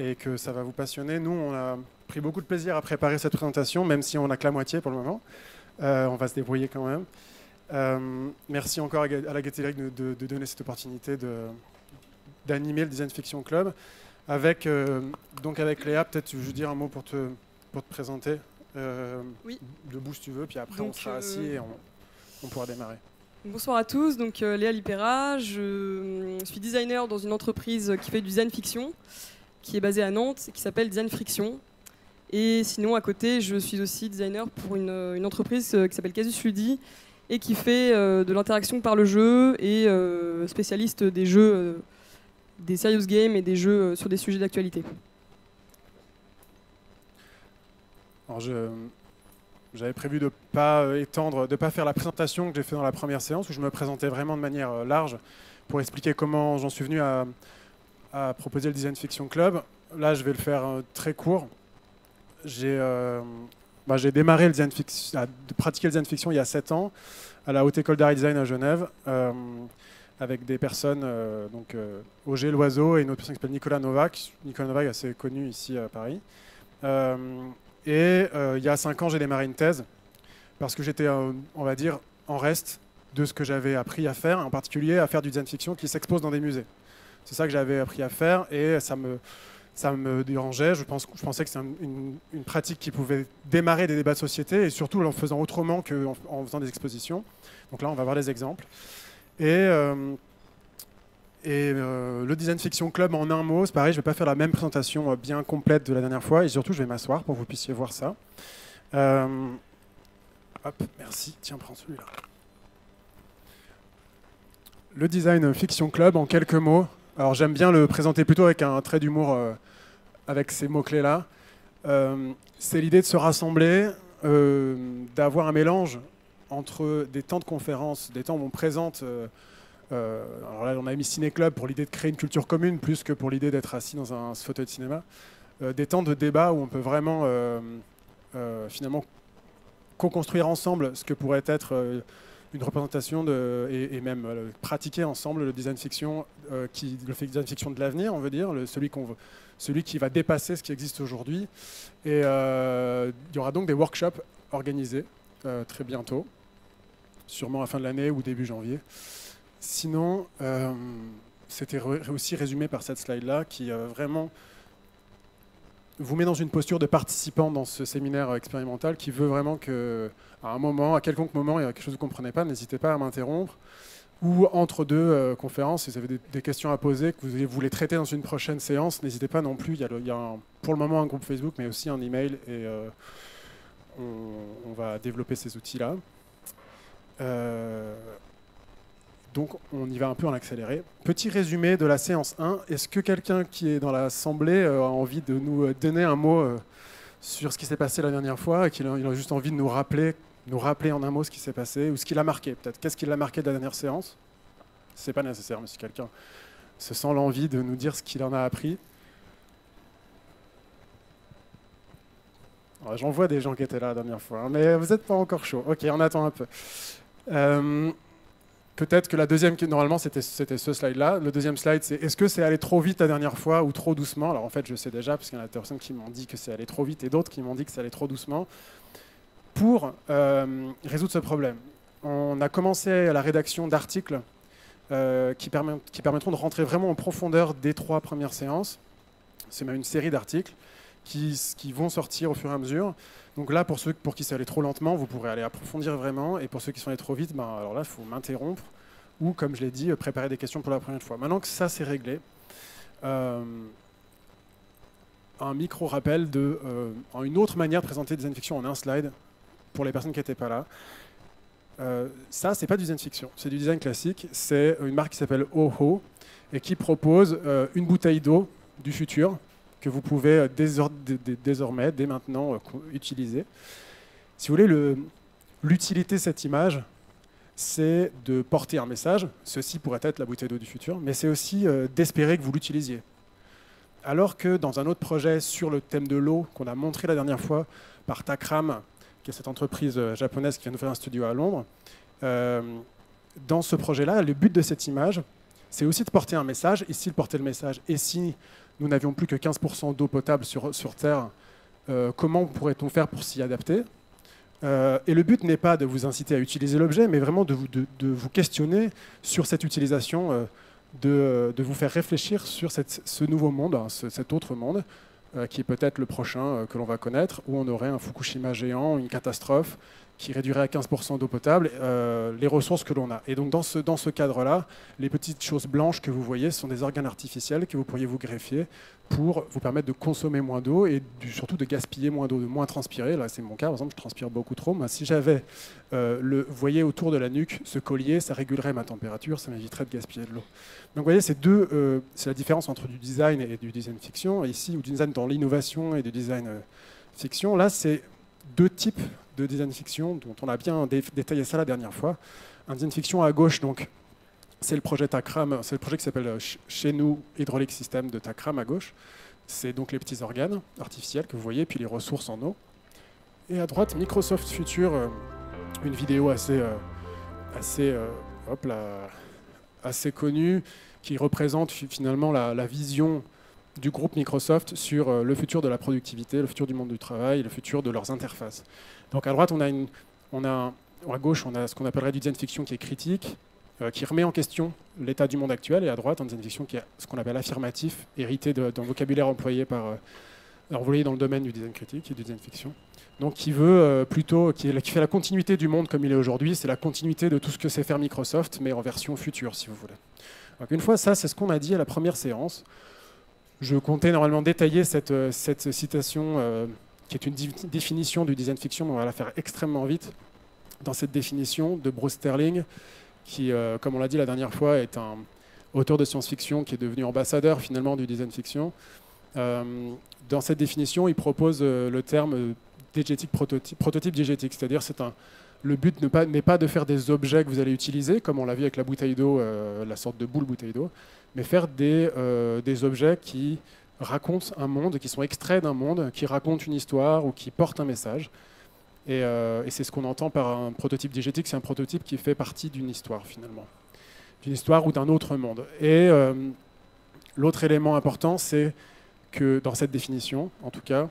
et que ça va vous passionner. Nous, on a pris beaucoup de plaisir à préparer cette présentation, même si on n'a que la moitié pour le moment. on va se débrouiller quand même. merci encore à la Gaieté de, de, de, donner cette opportunité d'animer le Design Fiction Club. Avec, donc avec Léa, peut-être je veux dire un mot pour te, pour te présenter. oui. Debout si tu veux, puis après on sera assis et on, on pourra démarrer. Bonsoir à tous, donc euh, Léa Lipera, je euh, suis designer dans une entreprise qui fait du design fiction, qui est basée à Nantes et qui s'appelle Design Friction. Et sinon, à côté, je suis aussi designer pour une, entreprise euh, qui s'appelle Casus Ludi et qui fait de l'interaction par le jeu et spécialiste des jeux, des serious games et des jeux sur des sujets d'actualité. Alors je, j'avais prévu de pas euh, étendre, de pas faire la présentation que j'ai fait dans la première séance, où je me présentais vraiment de manière euh, large pour expliquer comment j'en suis venu à, proposer le Design Fiction Club. Là, je vais le faire euh, très court. J'ai bah, démarré le design fiction, de pratiquer le design fiction il y a 7 ans à la Haute École d'Art Design à Genève, avec des personnes, donc Auger Loiseau et une autre personne qui s'appelle Nicolas Novak. Nicolas Novak, assez connu ici à Paris. Et euh, il y a cinq ans, j'ai démarré une thèse parce que j'étais, on va dire, en reste de ce que j'avais appris à faire, en particulier à faire du design fiction qui s'expose dans des musées. C'est ça que j'avais appris à faire et ça me, ça me dérangeait. Je, pense, je pensais que c'est une, pratique qui pouvait démarrer des débats de société et surtout en faisant autrement qu'en en faisant des expositions. Donc là, on va voir des exemples. Et euh, et euh, le Design Fiction Club, en un mot, c'est pareil, je ne vais pas faire la même présentation euh, bien complète de la dernière fois, et surtout, je vais m'asseoir pour que vous puissiez voir ça. Hop, merci. Tiens, prends celui-là. Le Design Fiction Club, en quelques mots. Alors, j'aime bien le présenter plutôt avec un trait d'humour, avec ces mots-clés-là. c'est l'idée de se rassembler, d'avoir un mélange entre des temps de conférence, des temps où on présente euh, alors là, on a mis Ciné Club pour l'idée de créer une culture commune plus que pour l'idée d'être assis dans un fauteuil de cinéma. Euh, des temps de débat où on peut vraiment euh, finalement co-construire ensemble ce que pourrait être une représentation de, et, même pratiquer ensemble le design fiction, qui, le design fiction de l'avenir, on veut dire, celui, qu'on celui qui va dépasser ce qui existe aujourd'hui. Et il y aura donc des workshops organisés très bientôt, sûrement à la fin de l'année ou début janvier. Sinon, euh, c'était aussi résumé par cette slide-là qui euh, vraiment vous met dans une posture de participant dans ce séminaire expérimental qui veut vraiment que, à un moment, à quelconque moment, il y a quelque chose que vous ne comprenez pas, n'hésitez pas à m'interrompre. Ou entre deux euh, conférences, si vous avez des, questions à poser, que vous voulez traiter dans une prochaine séance, n'hésitez pas non plus. Il y a, pour le moment un groupe Facebook, mais aussi un email, et on, on, va développer ces outils-là. Donc on y va un peu en accéléré. Petit résumé de la séance 1. Est-ce que quelqu'un qui est dans l'Assemblée euh, a envie de nous euh, donner un mot euh, sur ce qui s'est passé la dernière fois et qu'il a, juste envie de nous rappeler, nous rappeler en un mot ce qui s'est passé ou ce qu'il a marqué peut-être? Qu'est-ce qu'il a marqué de la dernière séance? C'est pas nécessaire, mais si quelqu'un se sent l'envie de nous dire ce qu'il en a appris. J'en vois des gens qui étaient là la dernière fois, hein, mais vous n'êtes pas encore chaud. Ok, on attend un peu. Peut-être que la deuxième, normalement c'était ce slide-là. Le deuxième slide, c'est est-ce que c'est allé trop vite la dernière fois ou trop doucement? Alors en fait, je sais déjà, parce qu'il y en a des personnes qui m'ont dit que c'est allé trop vite et d'autres qui m'ont dit que c'est allé trop doucement. Pour euh, résoudre ce problème, on a commencé la rédaction d'articles euh, qui, qui, permettront de rentrer vraiment en profondeur des trois premières séances. C'est même une série d'articles qui, vont sortir au fur et à mesure. Donc là, pour ceux pour qui ça allait trop lentement, vous pourrez aller approfondir vraiment. Et pour ceux qui sont allés trop vite, ben, alors là, il faut m'interrompre ou, comme je l'ai dit, préparer des questions pour la première fois. Maintenant que ça, c'est réglé, euh, un micro-rappel de euh, une autre manière de présenter des fiction en un slide pour les personnes qui n'étaient pas là. Euh, ça, c'est pas du design fiction, c'est du design classique. C'est une marque qui s'appelle Oho et qui propose une bouteille d'eau du futur que vous pouvez euh, désormais, dès maintenant, euh, utiliser. Si vous voulez, l'utilité de cette image, c'est de porter un message. Ceci pourrait être la bouteille d'eau du futur, mais c'est aussi euh, d'espérer que vous l'utilisiez. Alors que dans un autre projet sur le thème de l'eau qu'on a montré la dernière fois par Takram, qui est cette entreprise japonaise qui vient de un studio à Londres, dans ce projet-là, le but de cette image, c'est aussi de porter un message. Ici, de porter le message. Et si nous n'avions plus que 15% d'eau potable sur, Terre, euh, comment pourrait-on faire pour s'y adapter? Euh, Et le but n'est pas de vous inciter à utiliser l'objet, mais vraiment de vous, questionner sur cette utilisation, euh, de, vous faire réfléchir sur ce nouveau monde, hein, cet autre monde, qui est peut-être le prochain que l'on va connaître, où on aurait un Fukushima géant, une catastrophe, qui réduirait à 15% d'eau potable euh, les ressources que l'on a. Et donc dans ce, dans ce cadre-là, les petites choses blanches que vous voyez sont des organes artificiels que vous pourriez vous greffier pour vous permettre de consommer moins d'eau et surtout de gaspiller moins d'eau, de moins transpirer. Là, c'est mon cas, par exemple, je transpire beaucoup trop. Moi, si j'avais, euh, le, voyez, autour de la nuque, ce collier, ça régulerait ma température, ça m'éviterait de gaspiller de l'eau. Donc, vous voyez, c'est deux, euh, c'est la différence entre du design et du design fiction. Ici, ou du design dans l'innovation et du design fiction. Là, c'est deux types de design fiction dont on a bien détaillé ça la dernière fois. Un design fiction à gauche, donc, c'est le projet TACRAM, c'est le projet qui s'appelle euh, chez nous Hydraulic System de TACRAM à gauche. C'est donc les petits organes artificiels que vous voyez, puis les ressources en eau. Et à droite, Microsoft Future, euh, une vidéo assez, euh, assez, hop là, assez connue qui représente finalement la vision du groupe Microsoft sur euh, le futur de la productivité, le futur du monde du travail, le futur de leurs interfaces. Donc à droite, on a, une, on a à gauche, on a ce qu'on appellerait du design fiction qui est critique, euh, qui remet en question l'état du monde actuel, et à droite, un design fiction qui est ce qu'on appelle affirmatif, hérité d'un vocabulaire employé par, euh, voyez dans le domaine du design critique et du design fiction. Donc qui veut plutôt, qui, qui, fait la continuité du monde comme il est aujourd'hui, c'est la continuité de tout ce que sait faire Microsoft, mais en version future, si vous voulez. Donc une fois ça, c'est ce qu'on a dit à la première séance. Je comptais normalement détailler cette, euh, citation euh, qui est une définition du design fiction, mais on va la faire extrêmement vite. Dans cette définition de Bruce Sterling, qui, euh, comme on l'a dit la dernière fois, est un auteur de science-fiction qui est devenu ambassadeur finalement du design fiction. dans cette définition, il propose le terme prototype, prototype diégétique, c'est-à-dire c'est un, le but n'est pas, de faire des objets que vous allez utiliser, comme on l'a vu avec la bouteille d'eau, la sorte de boule bouteille d'eau, mais faire des, euh, des objets qui racontent un monde, qui sont extraits d'un monde, qui racontent une histoire ou qui portent un message. Et, euh, c'est ce qu'on entend par un prototype diégétique, c'est un prototype qui fait partie d'une histoire finalement, d'une histoire ou d'un autre monde. Et euh, l'autre élément important, c'est que dans cette définition, en tout cas,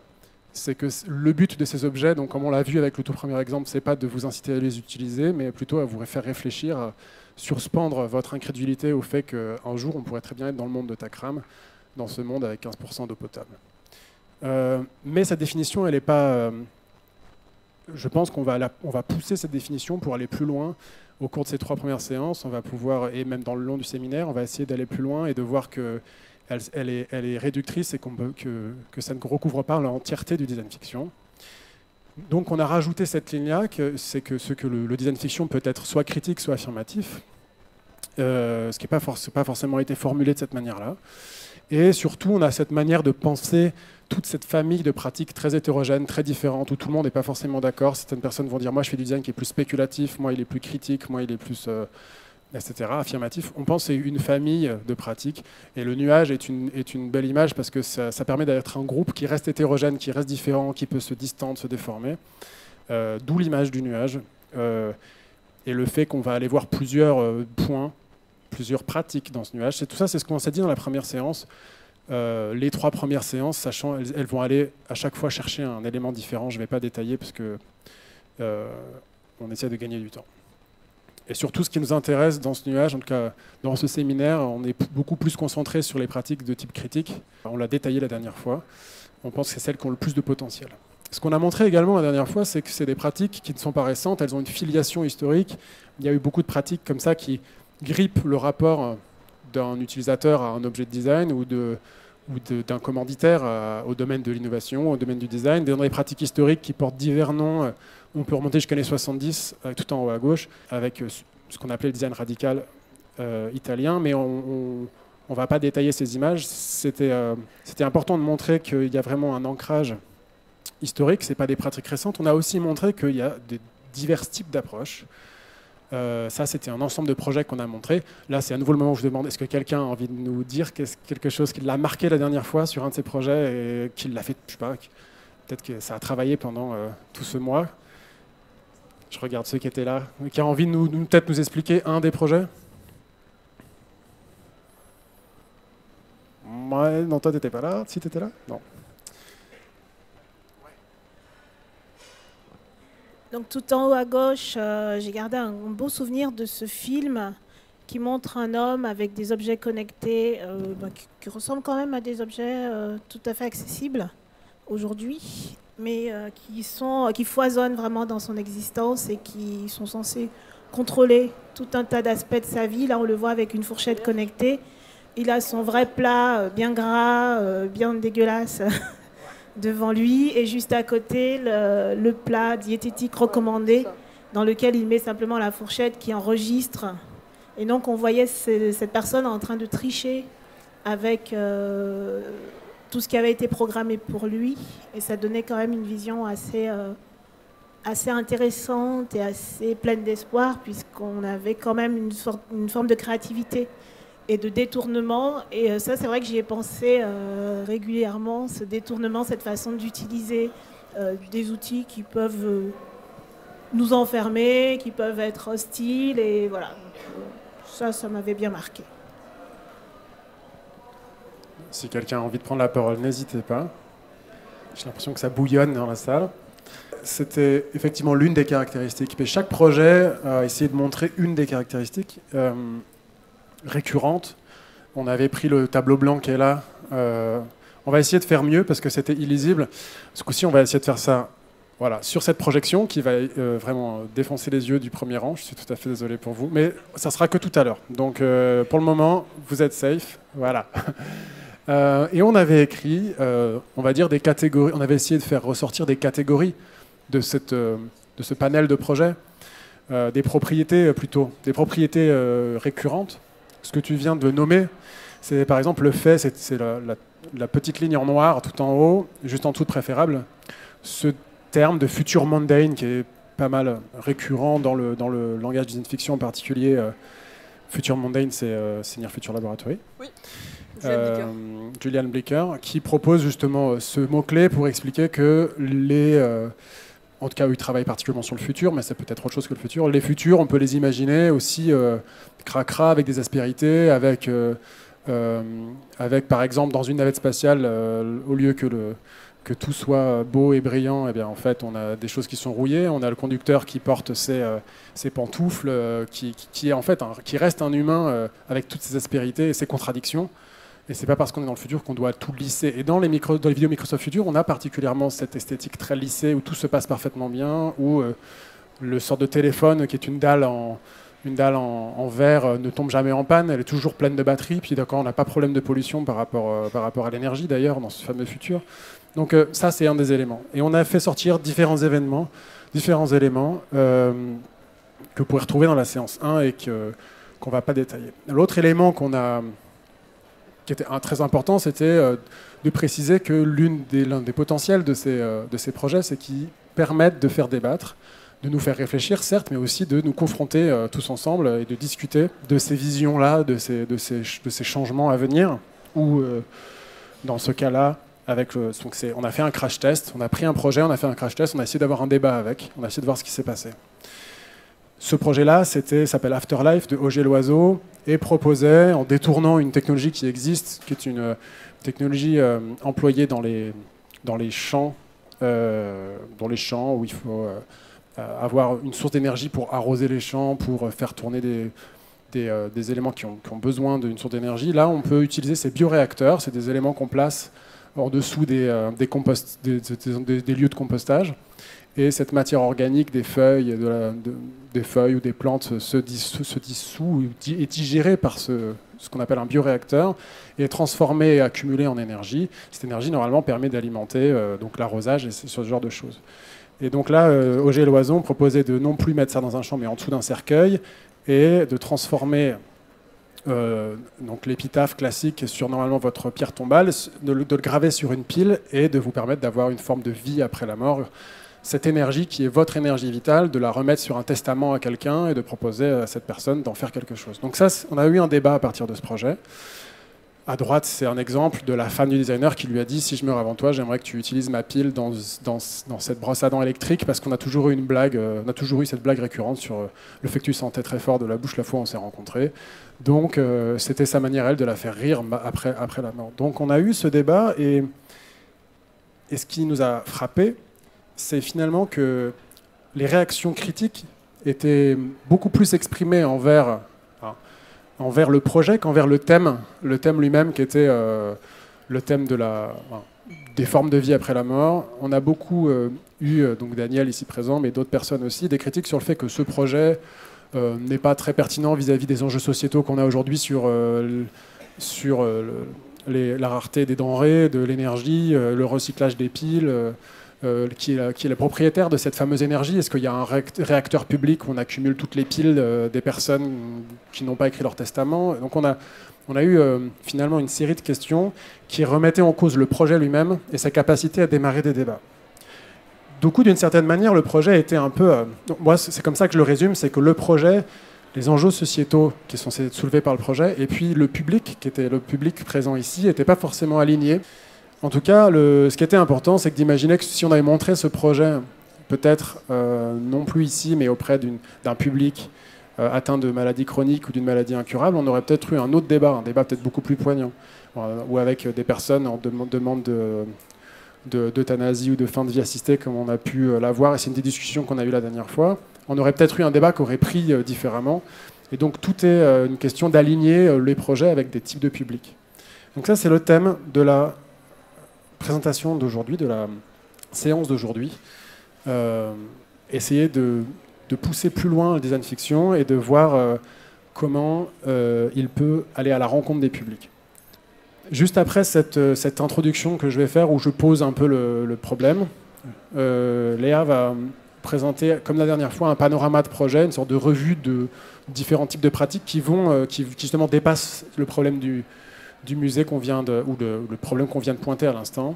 c'est que le but de ces objets, donc comme on l'a vu avec le tout premier exemple, c'est pas de vous inciter à les utiliser, mais plutôt à vous faire réfléchir à, surspendre votre incrédulité au fait qu'un jour, on pourrait très bien être dans le monde de Takram, dans ce monde avec 15% d'eau potable. Euh, mais cette définition, elle n'est pas... Euh, je pense qu'on va, on va pousser cette définition pour aller plus loin. Au cours de ces trois premières séances, on va pouvoir, et même dans le long du séminaire, on va essayer d'aller plus loin et de voir qu'elle elle est, réductrice et que, que ça ne recouvre pas l'entièreté du design fiction. Donc on a rajouté cette ligne-là, c'est que ce que le, design fiction peut être soit critique, soit affirmatif, euh, ce qui n'a pas, forcément été formulé de cette manière-là. Et surtout, on a cette manière de penser toute cette famille de pratiques très hétérogènes, très différentes, où tout le monde n'est pas forcément d'accord. Certaines personnes vont dire, moi je fais du design qui est plus spéculatif, moi il est plus critique, moi il est plus... Euh, etc., affirmatif. On pense c'est une famille de pratiques. Et le nuage est une, est une belle image parce que ça, permet d'être un groupe qui reste hétérogène, qui reste différent, qui peut se distendre, se déformer. Euh, d'où l'image du nuage. Euh, et le fait qu'on va aller voir plusieurs euh, points, plusieurs pratiques dans ce nuage. Tout ça, c'est ce qu'on s'est dit dans la première séance. les trois premières séances, sachant elles, vont aller à chaque fois chercher un élément différent. Je ne vais pas détailler parce que on essaie de gagner du temps. Et surtout, ce qui nous intéresse dans ce nuage, en tout cas dans ce séminaire, on est beaucoup plus concentré sur les pratiques de type critique. On l'a détaillé la dernière fois. On pense que c'est celles qui ont le plus de potentiel. Ce qu'on a montré également la dernière fois, c'est que c'est des pratiques qui ne sont pas récentes, elles ont une filiation historique. Il y a eu beaucoup de pratiques comme ça qui grippent le rapport d'un utilisateur à un objet de design ou de, d'un commanditaire au domaine de l'innovation, au domaine du design, des pratiques historiques qui portent divers noms. On peut remonter jusqu'à les 70, tout en haut à gauche, avec euh, ce qu'on appelait le design radical euh, italien, mais on ne va pas détailler ces images. C'était euh, important de montrer qu'il y a vraiment un ancrage historique, ce n'est pas des pratiques récentes. On a aussi montré qu'il y a divers types d'approches. Euh, ça, c'était un ensemble de projets qu'on a montré. Là, c'est à nouveau le moment où je demande est-ce que quelqu'un a envie de nous dire quelque chose qui l'a marqué la dernière fois sur un de ses projets et qu'il l'a fait, je sais pas, peut-être que ça a travaillé pendant euh, tout ce mois? Je regarde ceux qui étaient là, qui a envie de nous, peut-être nous expliquer un des projets. Ouais, non, toi, t'étais pas là. Si, t'étais là? Non. Donc tout en haut à gauche, euh, j'ai gardé un beau souvenir de ce film qui montre un homme avec des objets connectés euh, bah, qui, ressemblent quand même à des objets euh, tout à fait accessibles aujourd'hui, mais euh, qui, sont, qui foisonnent vraiment dans son existence et qui sont censés contrôler tout un tas d'aspects de sa vie. Là, on le voit avec une fourchette connectée. Il a son vrai plat euh, bien gras, euh, bien dégueulasse devant lui, et juste à côté, le, le plat diététique recommandé dans lequel il met simplement la fourchette qui enregistre. Et donc, on voyait ce- cette personne en train de tricher avec euh, tout ce qui avait été programmé pour lui. Et ça donnait quand même une vision assez, euh, assez intéressante et assez pleine d'espoir, puisqu'on avait quand même une, forme de créativité et de détournement. Et euh, ça, c'est vrai que j'y ai pensé euh, régulièrement, ce détournement, cette façon d'utiliser des outils qui peuvent nous enfermer, qui peuvent être hostiles. Et voilà, ça, ça m'avait bien marqué. Si quelqu'un a envie de prendre la parole, n'hésitez pas. J'ai l'impression que ça bouillonne dans la salle. C'était effectivement l'une des caractéristiques. Et chaque projet a essayé de montrer une des caractéristiques euh, récurrentes. On avait pris le tableau blanc qui est là. Euh, on va essayer de faire mieux parce que c'était illisible. Ce coup-ci, on va essayer de faire ça voilà, sur cette projection qui va euh, vraiment défoncer les yeux du premier rang. Je suis tout à fait désolé pour vous. Mais ça sera que tout à l'heure. Donc pour le moment, vous êtes safe. Voilà. Euh, et on avait écrit, euh, on va dire, des catégories. On avait essayé de faire ressortir des catégories de, cette, euh, de ce panel de projets, des propriétés plutôt, des propriétés récurrentes. Ce que tu viens de nommer, c'est par exemple le fait, c'est la, petite ligne en noir tout en haut, juste en dessous de préférable, ce terme de futur mundane qui est pas mal récurrent dans le, dans le langage d'une fiction en particulier. future mundane, c'est Senior Future Laboratory. Euh, Julian Blicker, qui propose justement euh, ce mot-clé pour expliquer que les. euh, en tout cas, il travaille particulièrement sur le futur, mais c'est peut-être autre chose que le futur. Les futurs, on peut les imaginer aussi euh, cracra avec des aspérités, avec, euh, euh, avec par exemple dans une navette spatiale, euh, au lieu que, le, que tout soit beau et brillant, eh bien, en fait, on a des choses qui sont rouillées. On a le conducteur qui porte ses, euh, ses pantoufles, euh, qui, qui- qui est en fait un- qui reste un humain euh, avec toutes ses aspérités et ses contradictions. Et c'est pas parce qu'on est dans le futur qu'on doit tout lisser. Et dans les, vidéos Microsoft Future, on a particulièrement cette esthétique très lissée où tout se passe parfaitement bien, où euh, le sort de téléphone qui est une dalle en, une dalle en, verre euh, ne tombe jamais en panne, elle est toujours pleine de batterie, puis d'accord, on n'a pas problème de pollution par rapport, euh, par rapport à l'énergie d'ailleurs dans ce fameux futur. Donc ça c'est un des éléments. Et on a fait sortir différents événements, différents éléments que vous pourrez retrouver dans la séance 1 et qu'on ne va pas détailler. L'autre élément qu'on a qui était très important, c'était euh, de préciser que l'une des, l'un des potentiels de ces, euh, de ces projets, c'est qu'ils permettent de faire débattre, de nous faire réfléchir, certes, mais aussi de nous confronter euh, tous ensemble et de discuter de ces visions-là, de ces, de, ces, de ces changements à venir, ou dans ce cas-là, avec le- donc on a fait un crash test, on a pris un projet, on a fait un crash test, on a essayé d'avoir un débat avec, on a essayé de voir ce qui s'est passé. Ce projet-là, s'appelle Afterlife de Auger Loiseau et proposait, en détournant une technologie qui existe, qui est une euh, technologie euh, employée dans les, dans les champs, euh, dans les champs où il faut avoir une source d'énergie pour arroser les champs, pour faire tourner des, des, éléments qui ont, besoin d'une source d'énergie. Là, on peut utiliser ces bioréacteurs, c'est des éléments qu'on place en dessous des- des lieux de compostage. Et cette matière organique des feuilles, des feuilles ou des plantes se, dis- se dissout digérée par ce, qu'on appelle un bioréacteur est transformée et accumulée en énergie. Cette énergie, normalement, permet d'alimenter euh, l'arrosage et ce genre de choses. Et donc là, euh, Auger et Loison proposait de non plus mettre ça dans un champ, mais en dessous d'un cercueil, et de transformer euh, l'épitaphe classique sur normalement votre pierre tombale, de le, de le graver sur une pile et de vous permettre d'avoir une forme de vie après la mort. Cette énergie qui est votre énergie vitale, de la remettre sur un testament à quelqu'un et de proposer à cette personne d'en faire quelque chose. Donc ça, on a eu un débat à partir de ce projet. à droite, c'est un exemple de la femme du designer qui lui a dit si je meurs avant toi, j'aimerais que tu utilises ma pile dans cette brosse à dents électrique parce qu'on a toujours eu une blague, euh, on a toujours eu cette blague récurrente sur euh, le fait que tu sentais très fort de la bouche la fois où on s'est rencontrés. Donc euh, c'était sa manière elle de la faire rire après, après la mort. Donc on a eu ce débat et, et ce qui nous a frappé, c'est finalement que les réactions critiques étaient beaucoup plus exprimées envers envers le projet qu'envers le thème, le thème lui-même qui était euh, le thème de la, des formes de vie après la mort. On a beaucoup euh, eu, euh, donc Daniel ici présent, mais d'autres personnes aussi, des critiques sur le fait que ce projet n'est pas très pertinent vis-à-vis des enjeux sociétaux qu'on a aujourd'hui sur, sur la rareté des denrées, de l'énergie, le recyclage des piles. Euh, qui, est, le propriétaire de cette fameuse énergie Est-ce qu'il y a un réacteur public où on accumule toutes les piles euh, des personnes qui n'ont pas écrit leur testament? Donc on a, eu euh, finalement une série de questions qui remettaient en cause le projet lui-même et sa capacité à démarrer des débats. Du coup, d'une certaine manière, le projet était un peu... moi, c'est comme ça que je le résume, c'est que le projet, les enjeux sociétaux qui sont soulevés par le projet, et puis le public, qui était le public présent ici, n'étaient pas forcément alignés. En tout cas, ce qui était important, c'est d'imaginer que si on avait montré ce projet, peut-être euh, non plus ici, mais auprès d'un public euh, atteint de maladies chroniques ou d'une maladie incurable, on aurait peut-être eu un autre débat, un débat peut-être beaucoup plus poignant, euh, ou avec des personnes en demande d'euthanasie ou de fin de vie assistée, comme on a pu l'avoir, et c'est une des discussions qu'on a eues la dernière fois. On aurait peut-être eu un débat qui aurait pris différemment. Et donc tout est une question d'aligner les projets avec des types de publics. Donc ça, c'est le thème de la présentation d'aujourd'hui, de la séance d'aujourd'hui, euh, essayer de, pousser plus loin le design fiction et de voir euh, comment euh, il peut aller à la rencontre des publics. Juste après cette, cette, introduction que je vais faire, où je pose un peu le, problème, Léa va présenter, comme la dernière fois, un panorama de projet, une sorte de revue de différents types de pratiques qui vont, qui justement dépassent le problème du, du musée qu'on vient de, ou le problème qu'on vient de pointer à l'instant.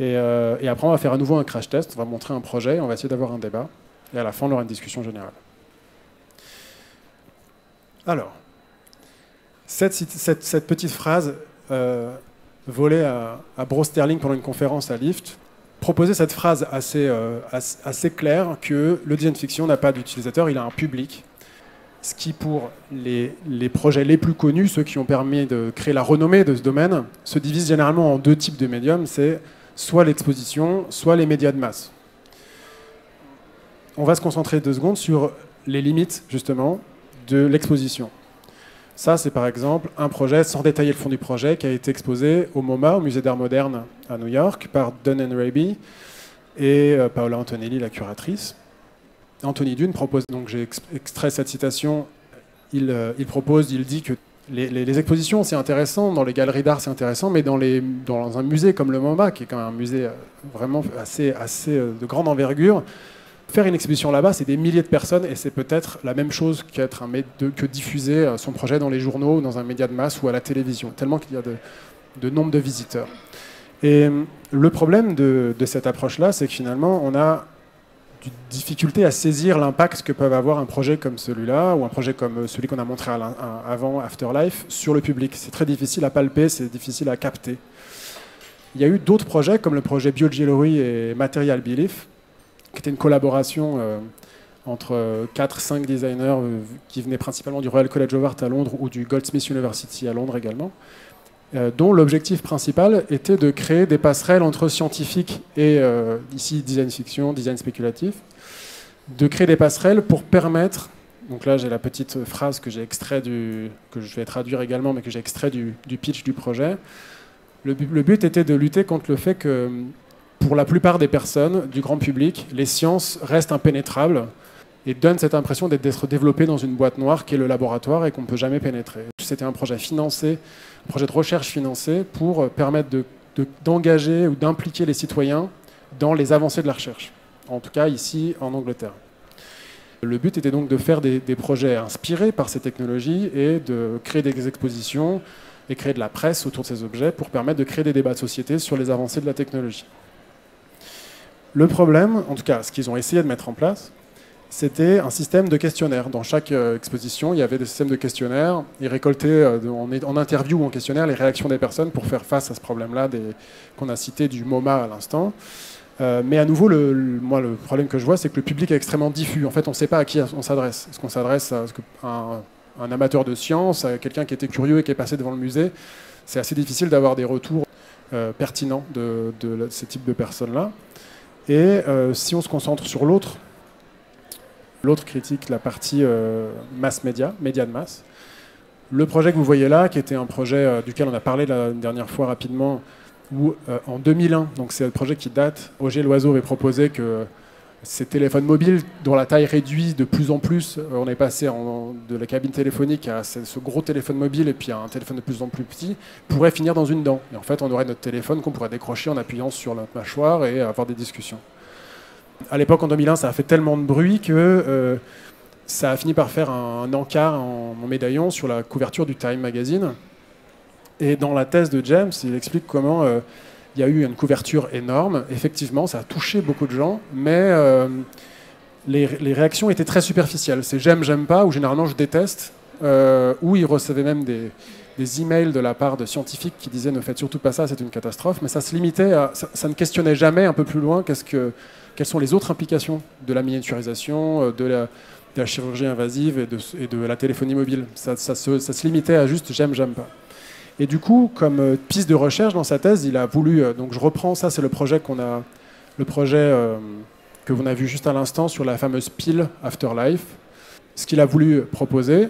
Euh, et, après, on va faire à nouveau un crash test, on va montrer un projet, on va essayer d'avoir un débat, et à la fin, on aura une discussion générale. Alors, cette, petite phrase euh, volée à, Bro Sterling pendant une conférence à Lyft proposait cette phrase assez, euh, claire que le design fiction n'a pas d'utilisateur, il a un public ce qui, pour les, projets les plus connus, ceux qui ont permis de créer la renommée de ce domaine, se divise généralement en deux types de médiums. C'est soit l'exposition, soit les médias de masse. On va se concentrer deux secondes sur les limites, justement, de l'exposition. Ça, c'est par exemple un projet, sans détailler le fond du projet, qui a été exposé au MoMA, au Musée d'art moderne à New York, par Dunn Raby et euh, Paola Antonelli, la curatrice. Anthony Dune propose, donc j'ai extrait cette citation, il, euh, il, propose, il dit que les, expositions c'est intéressant, dans les galeries d'art c'est intéressant, mais dans, un musée comme le MoMA, qui est quand même un musée euh, vraiment assez, assez euh, de grande envergure, faire une exposition là-bas, c'est des milliers de personnes et c'est peut-être la même chose que diffuser son projet dans les journaux, dans un média de masse ou à la télévision, tellement qu'il y a de, nombre de visiteurs. Et le problème de, cette approche-là, c'est que finalement, on a difficulté à saisir l'impact que peuvent avoir un projet comme celui-là ou un projet comme celui qu'on a montré avant Afterlife sur le public. C'est très difficile à palper, c'est difficile à capter. Il y a eu d'autres projets comme le projet BioGellery et Material Belief, qui était une collaboration euh, entre 4-5 designers euh, qui venaient principalement du Royal College of Art à Londres ou du Goldsmiths University à Londres également. Euh, dont l'objectif principal était de créer des passerelles entre scientifiques et, euh, ici, design fiction, design spéculatif, de créer des passerelles pour permettre, donc là j'ai la petite phrase que j'ai extrait du, que je vais traduire également, mais que j'ai extrait du, pitch du projet. Le, le, but était de lutter contre le fait que, pour la plupart des personnes, du grand public, les sciences restent impénétrables et donnent cette impression d'être développées dans une boîte noire qui est le laboratoire et qu'on ne peut jamais pénétrer. C'était un projet financé un projet de recherche financé pour euh, permettre d'engager ou d'impliquer les citoyens dans les avancées de la recherche, en tout cas ici en Angleterre. Le but était donc de faire des, projets inspirés par ces technologies et de créer des expositions et créer de la presse autour de ces objets pour permettre de créer des débats de société sur les avancées de la technologie. Le problème, en tout cas ce qu'ils ont essayé de mettre en place, c'était un système de questionnaires. Dans chaque euh, exposition, il y avait des systèmes de questionnaires. Ils récoltaient euh, en, interview ou en questionnaire les réactions des personnes pour faire face à ce problème-là qu'on a cité du MoMA à l'instant. Euh, mais à nouveau, le, moi, le problème que je vois, c'est que le public est extrêmement diffus. En fait, on ne sait pas à qui on s'adresse. Est-ce qu'on s'adresse à, un, amateur de science, à quelqu'un qui était curieux et qui est passé devant le musée? C'est assez difficile d'avoir des retours pertinents de, de, ce type de personnes-là. Et si on se concentre sur l'autre, L'autre critique la partie euh, mass média, média de masse. Le projet que vous voyez là, qui était un projet euh, duquel on a parlé la dernière fois rapidement, où euh, en 2001, donc c'est un projet qui date, Roger Loiseau avait proposé que ces téléphones mobiles, dont la taille réduit de plus en plus, on est passé de la cabine téléphonique à ce gros téléphone mobile et puis à un téléphone de plus en plus petit, pourrait finir dans une dent. Et en fait, on aurait notre téléphone qu'on pourrait décrocher en appuyant sur notre mâchoire et avoir des discussions. À l'époque, en 2001, ça a fait tellement de bruit que euh, ça a fini par faire un, encart en, médaillon sur la couverture du Time Magazine. Et dans la thèse de James, il explique comment euh, il y a eu une couverture énorme. Effectivement, ça a touché beaucoup de gens, mais euh, les, réactions étaient très superficielles. C'est j'aime, j'aime pas, ou généralement je déteste, ou ils recevaient même des, des emails de la part de scientifiques qui disaient ne faites surtout pas ça, c'est une catastrophe. Mais ça se limitait ça ne questionnait jamais un peu plus loin qu'est-ce que quelles sont les autres implications de la miniaturisation, euh, de la, chirurgie invasive et de, la téléphonie mobile. Ça, se, limitait à juste j'aime, j'aime pas. Et du coup, comme euh, piste de recherche dans sa thèse, il a voulu. Euh, donc je reprends ça, c'est le projet qu'on a, le projet que vous avez vu juste à l'instant sur la fameuse pile Afterlife. Ce qu'il a voulu proposer,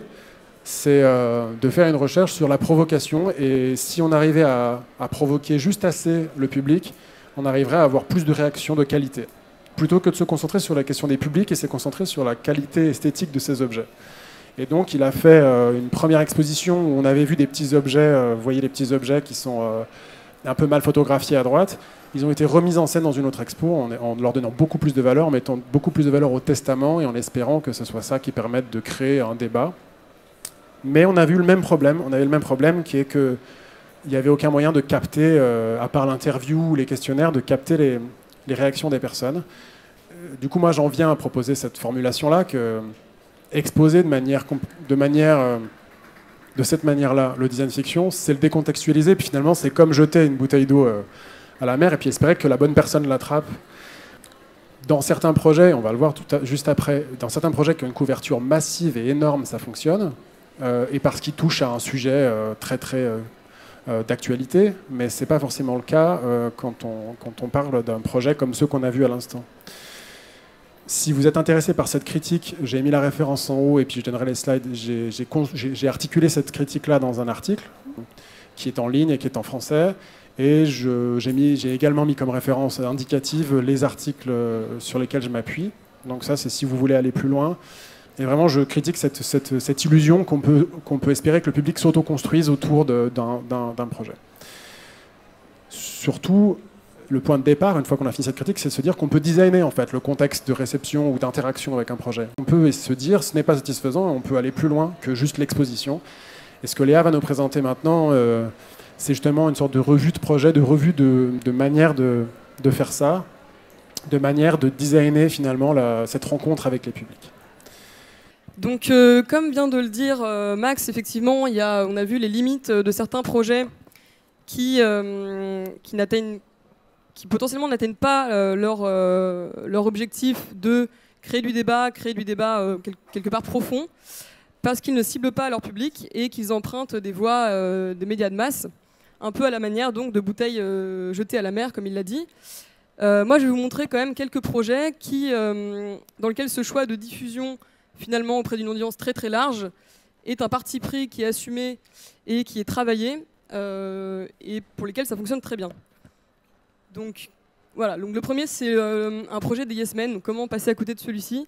c'est de faire une recherche sur la provocation. Et si on arrivait à, à provoquer juste assez le public, on arriverait à avoir plus de réactions de qualité plutôt que de se concentrer sur la question des publics et s'est concentré sur la qualité esthétique de ces objets. Et donc il a fait euh, une première exposition où on avait vu des petits objets, euh, vous voyez les petits objets qui sont euh, un peu mal photographiés à droite. Ils ont été remis en scène dans une autre expo en, en, leur donnant beaucoup plus de valeur, en mettant beaucoup plus de valeur au testament et en espérant que ce soit ça qui permette de créer un débat. Mais on a vu le même problème. On avait le même problème qui est que il n'y avait aucun moyen de capter, à part l'interview ou les questionnaires, de capter les, les réactions des personnes du coup, moi, j'en viens à proposer cette formulation-là, que exposer de manière, de manière, euh, de cette manière-là, le design fiction, c'est le décontextualiser, puis finalement, c'est comme jeter une bouteille d'eau euh, à la mer et puis espérer que la bonne personne l'attrape. Dans certains projets, on va le voir tout juste après, dans certains projets qui ont une couverture massive et énorme, ça fonctionne, euh, et parce qu'ils touchent à un sujet très très d'actualité, mais ce n'est pas forcément le cas quand on, quand on parle d'un projet comme ceux qu'on a vus à l'instant. Si vous êtes intéressé par cette critique, j'ai mis la référence en haut et puis je donnerai les slides. J'ai articulé cette critique-là dans un article qui est en ligne et qui est en français. Et j'ai également mis comme référence indicative les articles sur lesquels je m'appuie. Donc ça, c'est si vous voulez aller plus loin. Et vraiment, je critique cette, illusion qu'on peut, qu'on peut espérer que le public s'auto-construise autour d'un projet. Surtout, le point de départ, une fois qu'on a fini cette critique, c'est de se dire qu'on peut designer en fait le contexte de réception ou d'interaction avec un projet. On peut se dire ce n'est pas satisfaisant, on peut aller plus loin que juste l'exposition. Et ce que Léa va nous présenter maintenant, euh, c'est justement une sorte de revue de projet, de revue de, manière de, faire ça, de manière de designer finalement cette rencontre avec les publics. Donc, euh, comme vient de le dire euh, Max, effectivement, y a, on a vu les limites de certains projets qui, qui n'atteignent qui potentiellement n'atteignent pas euh, leur, euh, objectif de créer du débat, créer du débat euh, quelque part profond, parce qu'ils ne ciblent pas leur public et qu'ils empruntent des voies des médias de masse, un peu à la manière donc de bouteilles jetées à la mer, comme il l'a dit. moi, je vais vous montrer quand même quelques projets qui, dans lesquels ce choix de diffusion, finalement, auprès d'une audience très très large, est un parti pris qui est assumé et qui est travaillé, et pour lesquels ça fonctionne très bien. Donc voilà, donc le premier c'est euh, un projet des Yes Men, comment passer à côté de celui-ci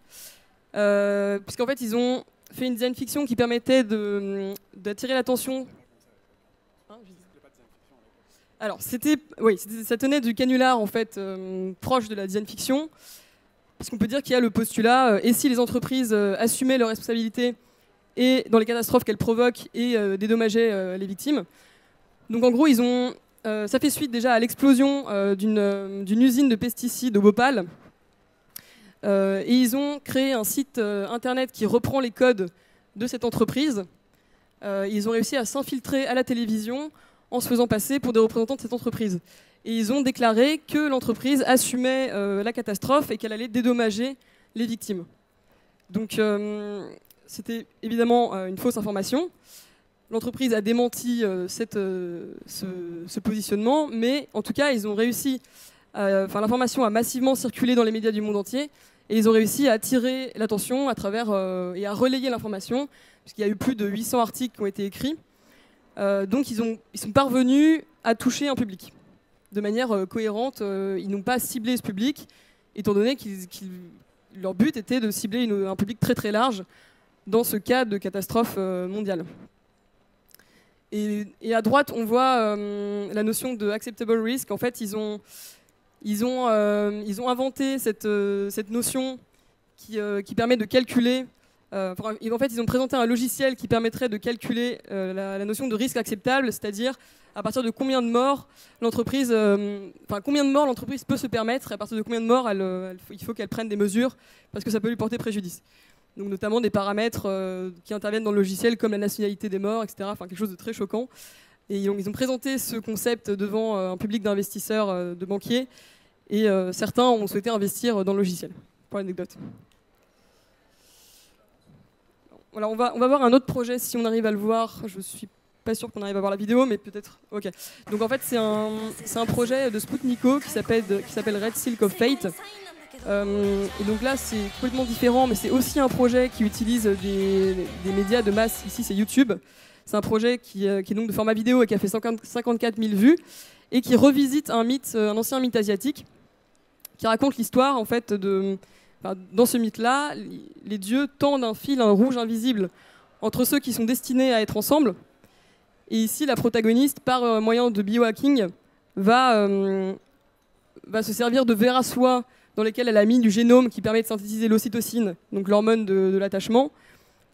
euh, Puisqu'en fait ils ont fait une design fiction qui permettait d'attirer l'attention. Hein, Alors c'était, oui, ça tenait du canular en fait euh, proche de la design fiction, puisqu'on peut dire qu'il y a le postulat et si les entreprises assumaient leurs responsabilités et dans les catastrophes qu'elles provoquent et dédommageaient les victimes. Donc en gros ils ont euh, ça fait suite déjà à l'explosion euh, euh, d'une usine de pesticides au Bhopal. et ils ont créé un site internet qui reprend les codes de cette entreprise. ils ont réussi à s'infiltrer à la télévision en se faisant passer pour des représentants de cette entreprise. Et ils ont déclaré que l'entreprise assumait la catastrophe et qu'elle allait dédommager les victimes. Donc c'était évidemment une fausse information. L'entreprise a démenti euh, euh, ce, positionnement, mais en tout cas, ils ont réussi. Enfin, l'information a massivement circulé dans les médias du monde entier, et ils ont réussi à attirer l'attention à travers euh, et à relayer l'information, puisqu'il y a eu plus de 800 articles qui ont été écrits. donc, ils, ont, ils sont parvenus à toucher un public de manière cohérente. ils n'ont pas ciblé ce public, étant donné que leur but était de cibler un public très très large dans ce cas de catastrophe mondiale. Et, à droite, on voit euh, la notion de acceptable risk. En fait, ils ont, ils ont, euh, ils ont inventé cette, euh, cette notion qui, qui, permet de calculer. Fait, ils ont présenté un logiciel qui permettrait de calculer la, notion de risque acceptable, c'est-à-dire à partir de combien de morts l'entreprise, enfin combien de morts l'entreprise peut se permettre, et à partir de combien de morts il faut qu'elle prenne des mesures parce que ça peut lui porter préjudice donc notamment des paramètres euh, qui interviennent dans le logiciel comme la nationalité des morts, etc. Enfin quelque chose de très choquant. Et ils ont, présenté ce concept devant euh, un public d'investisseurs, euh, de banquiers, et certains ont souhaité investir dans le logiciel. Pour l'anecdote. Voilà, on va, on va voir un autre projet si on arrive à le voir. Je suis pas sûr qu'on arrive à voir la vidéo, mais peut-être. Ok. Donc en fait, c'est un, un projet de Sputniko qui s'appelle Red Silk of Fate. Euh, et donc là, c'est complètement différent, mais c'est aussi un projet qui utilise des, médias de masse. Ici, c'est YouTube. C'est un projet qui, euh, est donc de format vidéo et qui a fait 54 000 vues et qui revisite un mythe, euh, un ancien mythe asiatique, qui raconte l'histoire en fait de. Dans ce mythe-là, les dieux tendent un fil, un rouge invisible entre ceux qui sont destinés à être ensemble. Et ici, la protagoniste, par moyen de biohacking, va, va se servir de verre à soie dans lesquels elle a mis du génome qui permet de synthétiser l'ocytocine, donc l'hormone de, l'attachement,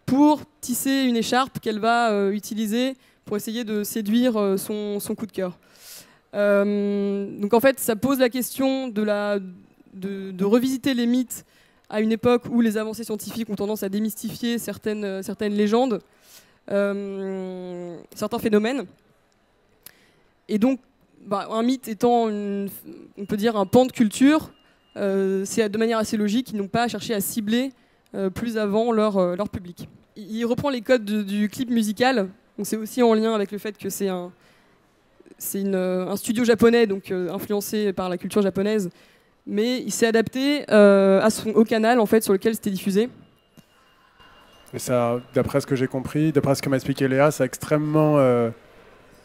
pour tisser une écharpe qu'elle va euh, utiliser pour essayer de séduire euh, son, coup de cœur. Euh, donc en fait, ça pose la question de, revisiter les mythes à une époque où les avancées scientifiques ont tendance à démystifier certaines, certaines légendes, certains phénomènes. Et donc, bah, un mythe étant, on peut dire, un pan de culture, euh, c'est de manière assez logique, ils n'ont pas cherché à cibler euh, plus avant leur, euh, leur public. Il reprend les codes du clip musical, donc c'est aussi en lien avec le fait que c'est un, c'est un studio japonais, donc influencé par la culture japonaise, mais il s'est adapté son, au canal en fait sur lequel c'était diffusé. Et ça, d'après ce que j'ai compris, d'après ce que m'a expliqué Léa, ça a extrêmement,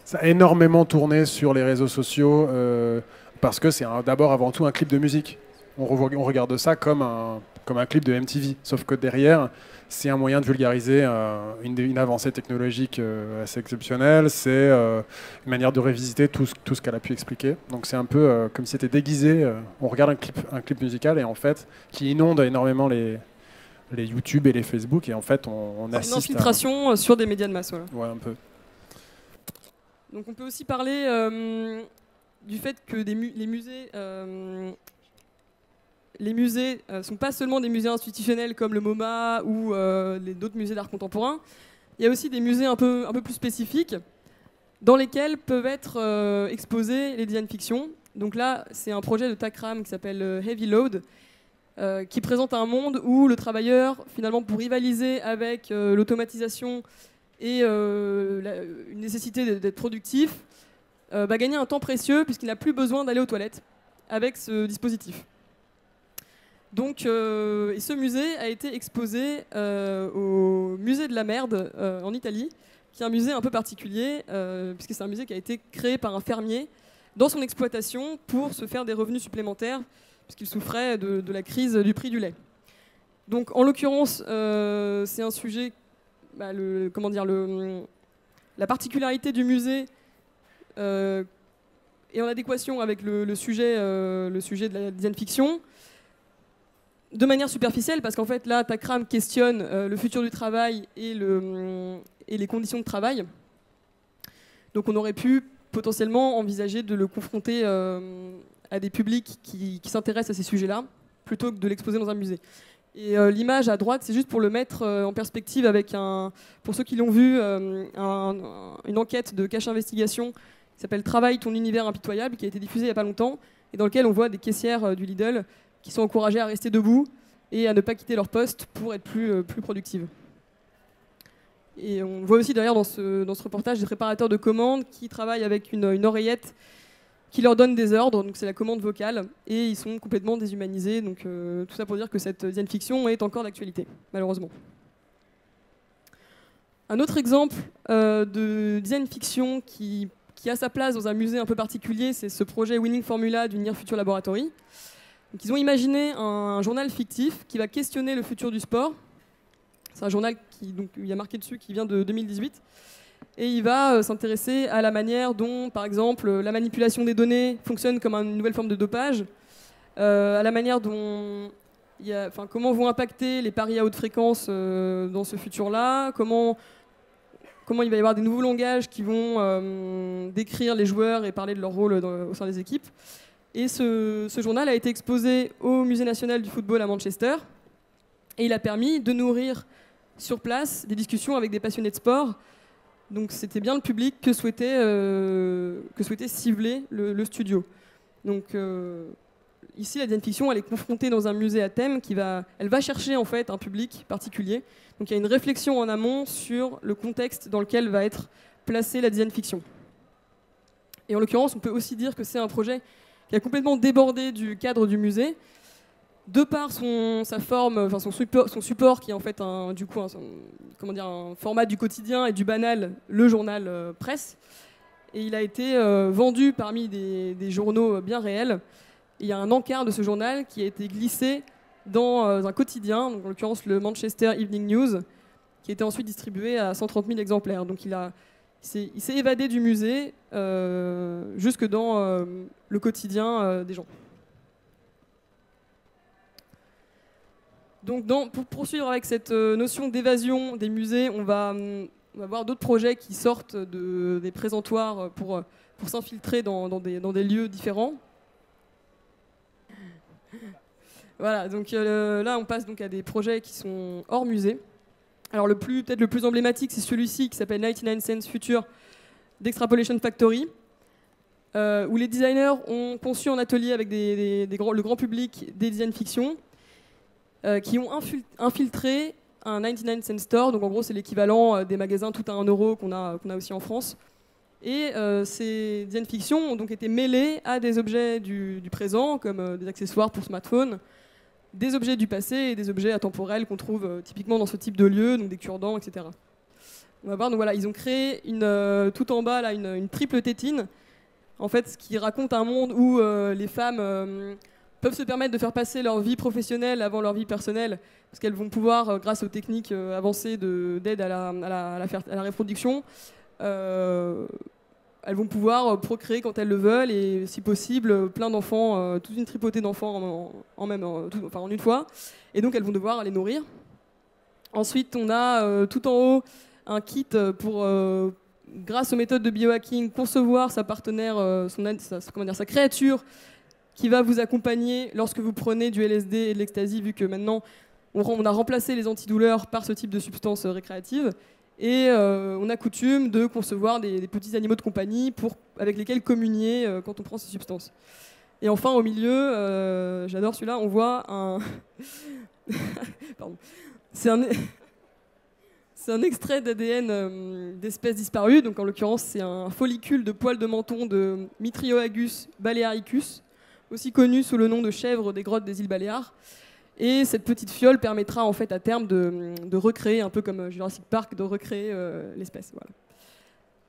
ça a énormément tourné sur les réseaux sociaux parce que c'est d'abord avant tout un clip de musique on, regarde ça comme un clip de MTV. Sauf que derrière, c'est un moyen de vulgariser euh, une, avancée technologique euh, assez exceptionnelle. C'est euh, une manière de révisiter tout, ce qu'elle a pu expliquer. Donc c'est un peu comme si c'était déguisé. on regarde un clip, un clip musical et en fait, qui inonde énormément les, les YouTube et les Facebook. Et en fait, on, on assiste Une infiltration sur des médias de masse. Voilà. Ouais, un peu. Donc on peut aussi parler du fait que des les musées les musées ne euh, sont pas seulement des musées institutionnels comme le MoMA ou euh, d'autres musées d'art contemporain. Il y a aussi des musées un peu, un peu plus spécifiques dans lesquels peuvent être euh, exposés les design fiction. Donc là, c'est un projet de Takram qui s'appelle Heavy Load, qui présente un monde où le travailleur, finalement, pour rivaliser avec l'automatisation et une nécessité d'être productif, va gagner un temps précieux puisqu'il n'a plus besoin d'aller aux toilettes avec ce dispositif. Donc, euh, et ce musée a été exposé euh, au musée de la merde euh, en Italie, qui est un musée un peu particulier, puisque c'est un musée qui a été créé par un fermier dans son exploitation pour se faire des revenus supplémentaires, puisqu'il souffrait de, la crise du prix du lait. Donc, en l'occurrence, c'est un sujet, bah, le, comment dire, le, la particularité du musée est en adéquation avec le, sujet, le sujet de la design fiction de manière superficielle, parce qu'en fait, là, Takram questionne euh, le futur du travail et, le, et, les conditions de travail. Donc on aurait pu potentiellement envisager de le confronter euh, à des publics qui, s'intéressent à ces sujets-là. plutôt que de l'exposer dans un musée. Et euh, l'image à droite, c'est juste pour le mettre en perspective avec un, pour ceux qui l'ont vu, un- une enquête de cache investigation qui s'appelle Travail ton univers impitoyable, qui a été diffusée il n'y a pas longtemps, et dans lequel on voit des caissières du Lidl qui sont encouragées à rester debout et à ne pas quitter leur poste pour être plus, euh, plus productives. Et on voit aussi d'ailleurs dans ce, dans ce reportage des préparateurs de commandes qui travaillent avec une, une oreillette qui leur donne des ordres, donc c'est la commande vocale, et ils sont complètement déshumanisés. Donc euh, tout ça pour dire que cette design fiction est encore d'actualité, malheureusement. Un autre exemple euh, de design fiction qui, qui a sa place dans un musée un peu particulier, c'est ce projet Winning Formula du Near Future Laboratory. Ils ont imaginé un, journal fictif qui va questionner le futur du sport. C'est un journal qui, donc, il y a marqué dessus qui vient de 2018. Et il va euh, s'intéresser à la manière dont, par exemple, la manipulation des données fonctionne comme une nouvelle forme de dopage, euh, à la manière dont, comment vont impacter les paris à haute fréquence euh, dans ce futur-là, comment, comment il va y avoir des nouveaux langages qui vont décrire les joueurs et parler de leur rôle au sein des équipes. Et ce, journal a été exposé au Musée national du football à Manchester, et il a permis de nourrir sur place des discussions avec des passionnés de sport. Donc c'était bien le public que souhaitait, euh, que souhaitait cibler le, studio. Donc euh, ici, la fiction, elle est confrontée dans un musée à thème qui va, elle va chercher en fait un public particulier. Donc il y a une réflexion en amont sur le contexte dans lequel va être placée la design fiction. Et en l'occurrence, on peut aussi dire que c'est un projet qui a complètement débordé du cadre du musée, de par son, sa forme, enfin son support, son support qui est en fait un, du coup, comment dire, un format du quotidien et du banal, le journal euh, presse. Et il a été euh, vendu parmi des, journaux bien réels. Il y a un encart de ce journal qui a été glissé dans euh, un quotidien, donc en l'occurrence le Manchester Evening News, qui a été ensuite distribué à 130 000 exemplaires. Donc il a il s'est- évadé du musée euh, jusque dans euh, le quotidien euh, des gens. Donc pour poursuivre avec cette notion d'évasion des musées, on va, hum, on va voir d'autres projets qui sortent de- des présentoirs pour, s'infiltrer dans, des, dans des lieux différents. Voilà, donc là on passe donc à des projets qui sont hors musée. Alors le plus peut-être le plus emblématique, c'est celui-ci qui s'appelle 99 Cents Future d'Extrapolation Factory, euh, où les designers ont conçu en atelier avec le grand public des design fiction, euh, qui ont infil- infiltré un 99 Cent Store. Donc en gros, c'est l'équivalent euh, des magasins tout à 1 euro qu'on a, aussi en France. Et ces design fiction ont donc été mêlés à des objets du, du présent, comme des accessoires pour smartphone, des objets du passé et des objets atemporels qu'on trouve euh, typiquement dans ce type de lieu, donc des cure-dents, etc. On va voir, donc voilà, ils ont créé une, euh, tout en bas là, une, triple tétine, en fait, ce qui raconte un monde où euh, les femmes peuvent se permettre de faire passer leur vie professionnelle avant leur vie personnelle, parce qu'elles vont pouvoir, grâce aux techniques avancées de- d'aide à la, à, à à la reproduction, elles vont pouvoir euh, procréer quand elles le veulent et, si possible, euh, plein d'enfants, euh, toute une tripotée d'enfants en, même, en, enfin, en une fois. Et donc, elles vont devoir les nourrir. Ensuite, on a tout en haut un kit pour, grâce aux méthodes de biohacking, concevoir sa partenaire, son, sa, comment dire, sa créature qui va vous accompagner lorsque vous prenez du LSD et de l'ecstasy, vu que maintenant on, a remplacé les antidouleurs par ce type de substances euh, récréatives. Et euh, on a coutume de concevoir des, petits animaux de compagnie pour, avec lesquels communier euh, quand on prend ces substances. Et enfin, au milieu, euh, j'adore celui-là, on voit un. Pardon. C'est un. C'est un extrait d'ADN d'espèces disparues, donc en l'occurrence c'est un follicule de poils de menton de Mitrioagus balearicus, aussi connu sous le nom de chèvre des grottes des îles Baléares. Et cette petite fiole permettra en fait à terme de, recréer, un peu comme Jurassic Park, de recréer euh, l'espèce. Voilà.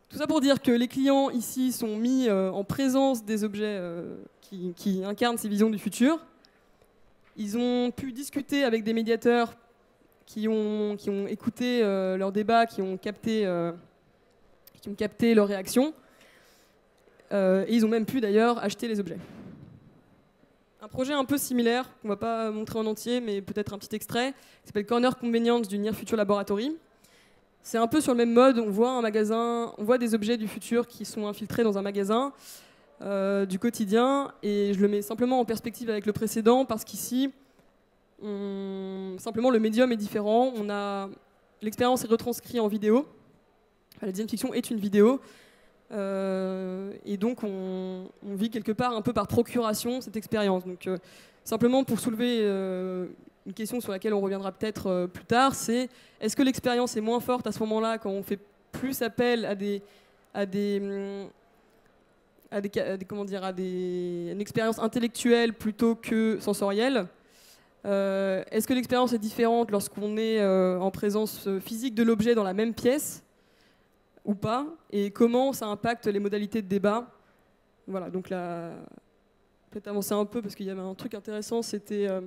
Tout ça pour dire que les clients ici sont mis euh, en présence des objets euh, qui, incarnent ces visions du futur. Ils ont pu discuter avec des médiateurs qui ont, qui ont écouté euh, leurs débats, qui ont capté, euh, qui ont capté leurs réactions. Euh, et ils ont même pu d'ailleurs acheter les objets. Un projet un peu similaire, qu'on va pas montrer en entier, mais peut-être un petit extrait, qui s'appelle Corner Convenience du Near Future Laboratory. C'est un peu sur le même mode, on voit un magasin, on voit des objets du futur qui sont infiltrés dans un magasin euh, du quotidien, et je le mets simplement en perspective avec le précédent, parce qu'ici, simplement, le médium est différent. L'expérience est retranscrite en vidéo. la design fiction est une vidéo. Euh, et donc, on, vit quelque part un peu par procuration cette expérience. Donc, euh, simplement pour soulever euh, une question sur laquelle on reviendra peut-être plus tard, c'est est-ce que l'expérience est moins forte à ce moment-là quand on fait plus appel à des à des hum, à comment dire à des une expérience intellectuelle plutôt que sensorielle? Est-ce que l'expérience est différente lorsqu'on est en présence physique de l'objet dans la même pièce? Ou pas, et comment ça impacte les modalités de débat. Voilà, donc là, peut-être avancer un peu parce qu'il y avait un truc intéressant, c'était euh,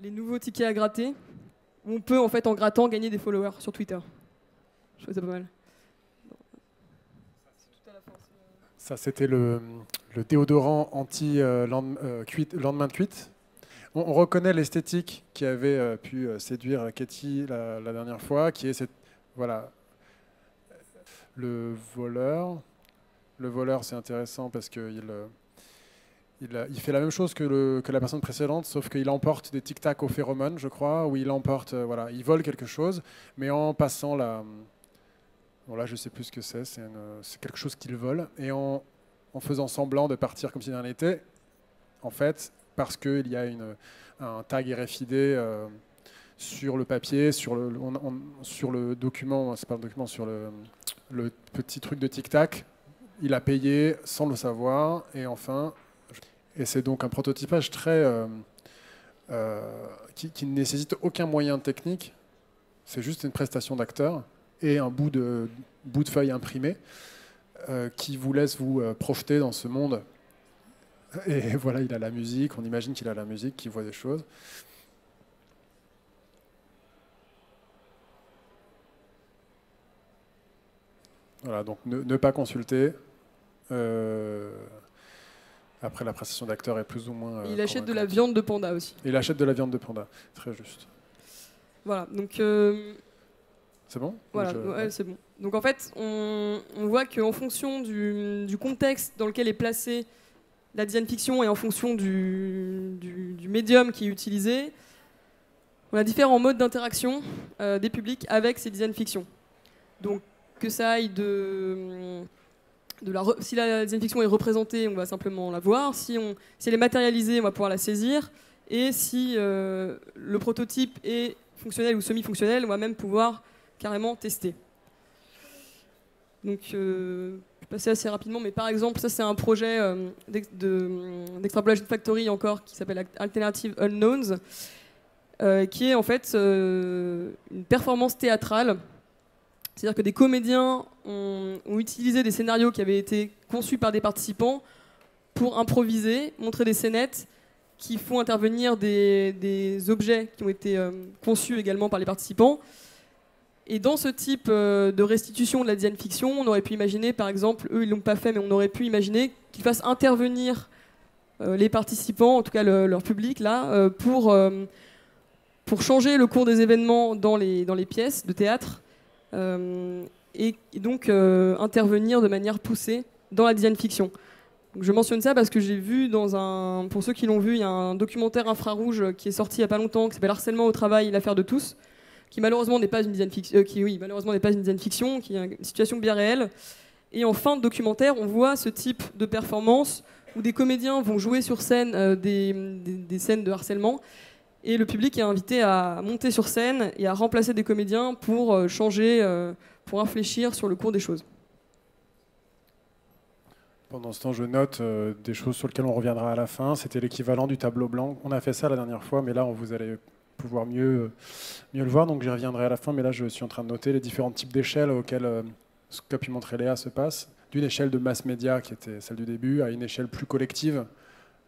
les nouveaux tickets à gratter. Où on peut en fait en grattant gagner des followers sur Twitter. Je trouve ça pas mal. Ça, c'était le, le, déodorant anti-lendemain de cuite. On, reconnaît l'esthétique qui avait pu séduire Katie la, la, dernière fois, qui est cette, voilà, le voleur. Le voleur, c'est intéressant parce qu'il euh, il, il, fait la même chose que, le, que la personne précédente, sauf qu'il emporte des tic-tac aux phéromones, je crois, ou il emporte, euh, voilà, il vole quelque chose, mais en passant la. Bon, là, je sais plus ce que c'est, c'est quelque chose qu'il vole, et en, faisant semblant de partir comme si rien n'était, en fait, parce qu'il y a une, un tag RFID. Euh, sur le papier, sur le, sur le document, c'est pas le document, sur le, le petit truc de tic-tac. Il a payé sans le savoir. Et enfin, et c'est donc un prototypage très. Euh, euh, qui, ne nécessite aucun moyen technique. C'est juste une prestation d'acteur et un bout de, bout de feuille imprimé euh, qui vous laisse vous projeter dans ce monde. Et voilà, il a la musique, on imagine qu'il a la musique, qu'il voit des choses. Voilà, donc ne, pas consulter. Euh, après, la prestation d'acteur est plus ou moins. il achète de la viande de panda aussi. Il achète de la viande de panda, très juste. Voilà, donc. Euh, c'est bon? Voilà, c'est bon. Donc en fait, on, on voit qu'en fonction du, du, contexte dans lequel est placée la design fiction et en fonction du, du, médium qui est utilisé, on a différents modes d'interaction euh, des publics avec ces design fiction. Donc que ça aille de, de la si la design fiction est représentée, on va simplement la voir. Si, on, si elle est matérialisée, on va pouvoir la saisir. Et si euh, le prototype est fonctionnel ou semi-fonctionnel, on va même pouvoir carrément tester. Donc, euh, je vais passer assez rapidement, mais par exemple, ça c'est un projet euh, d'extrapolation factory encore qui s'appelle Alternative Unknowns, qui est en fait une performance théâtrale c'est-à-dire que des comédiens ont, utilisé des scénarios qui avaient été conçus par des participants pour improviser, montrer des scénettes qui font intervenir des, objets qui ont été euh, conçus également par les participants. Et dans ce type euh, de restitution de la design fiction, on aurait pu imaginer, par exemple, eux ils l'ont pas fait, mais on aurait pu imaginer qu'ils fassent intervenir euh, les participants, en tout cas leur public là, pour, pour changer le cours des événements dans les, dans les pièces de théâtre et, donc euh, intervenir de manière poussée dans la design fiction. je mentionne ça parce que j'ai vu dans un, pour ceux qui l'ont vu, il y a un documentaire infrarouge qui est sorti il y a pas longtemps qui s'appelle Harcèlement au travail, l'affaire de tous, qui malheureusement n'est pas une design fiction, euh, qui oui malheureusement n'est pas une design fiction, qui est une situation bien réelle. Et en fin de documentaire, on voit ce type de performance où des comédiens vont jouer sur scène des, scènes de harcèlement et le public est invité à monter sur scène et à remplacer des comédiens pour euh, changer, euh, pour réfléchir sur le cours des choses. Pendant ce temps, je note euh, des choses sur lesquelles on reviendra à la fin. C'était l'équivalent du tableau blanc. On a fait ça la dernière fois, mais là, vous allez pouvoir mieux, mieux le voir. Donc, j'y reviendrai à la fin. Mais là, je suis en train de noter les différents types d'échelles auxquels ce qu'a pu montrer Léa se passe. D'une échelle de masse média, qui était celle du début, à une échelle plus collective,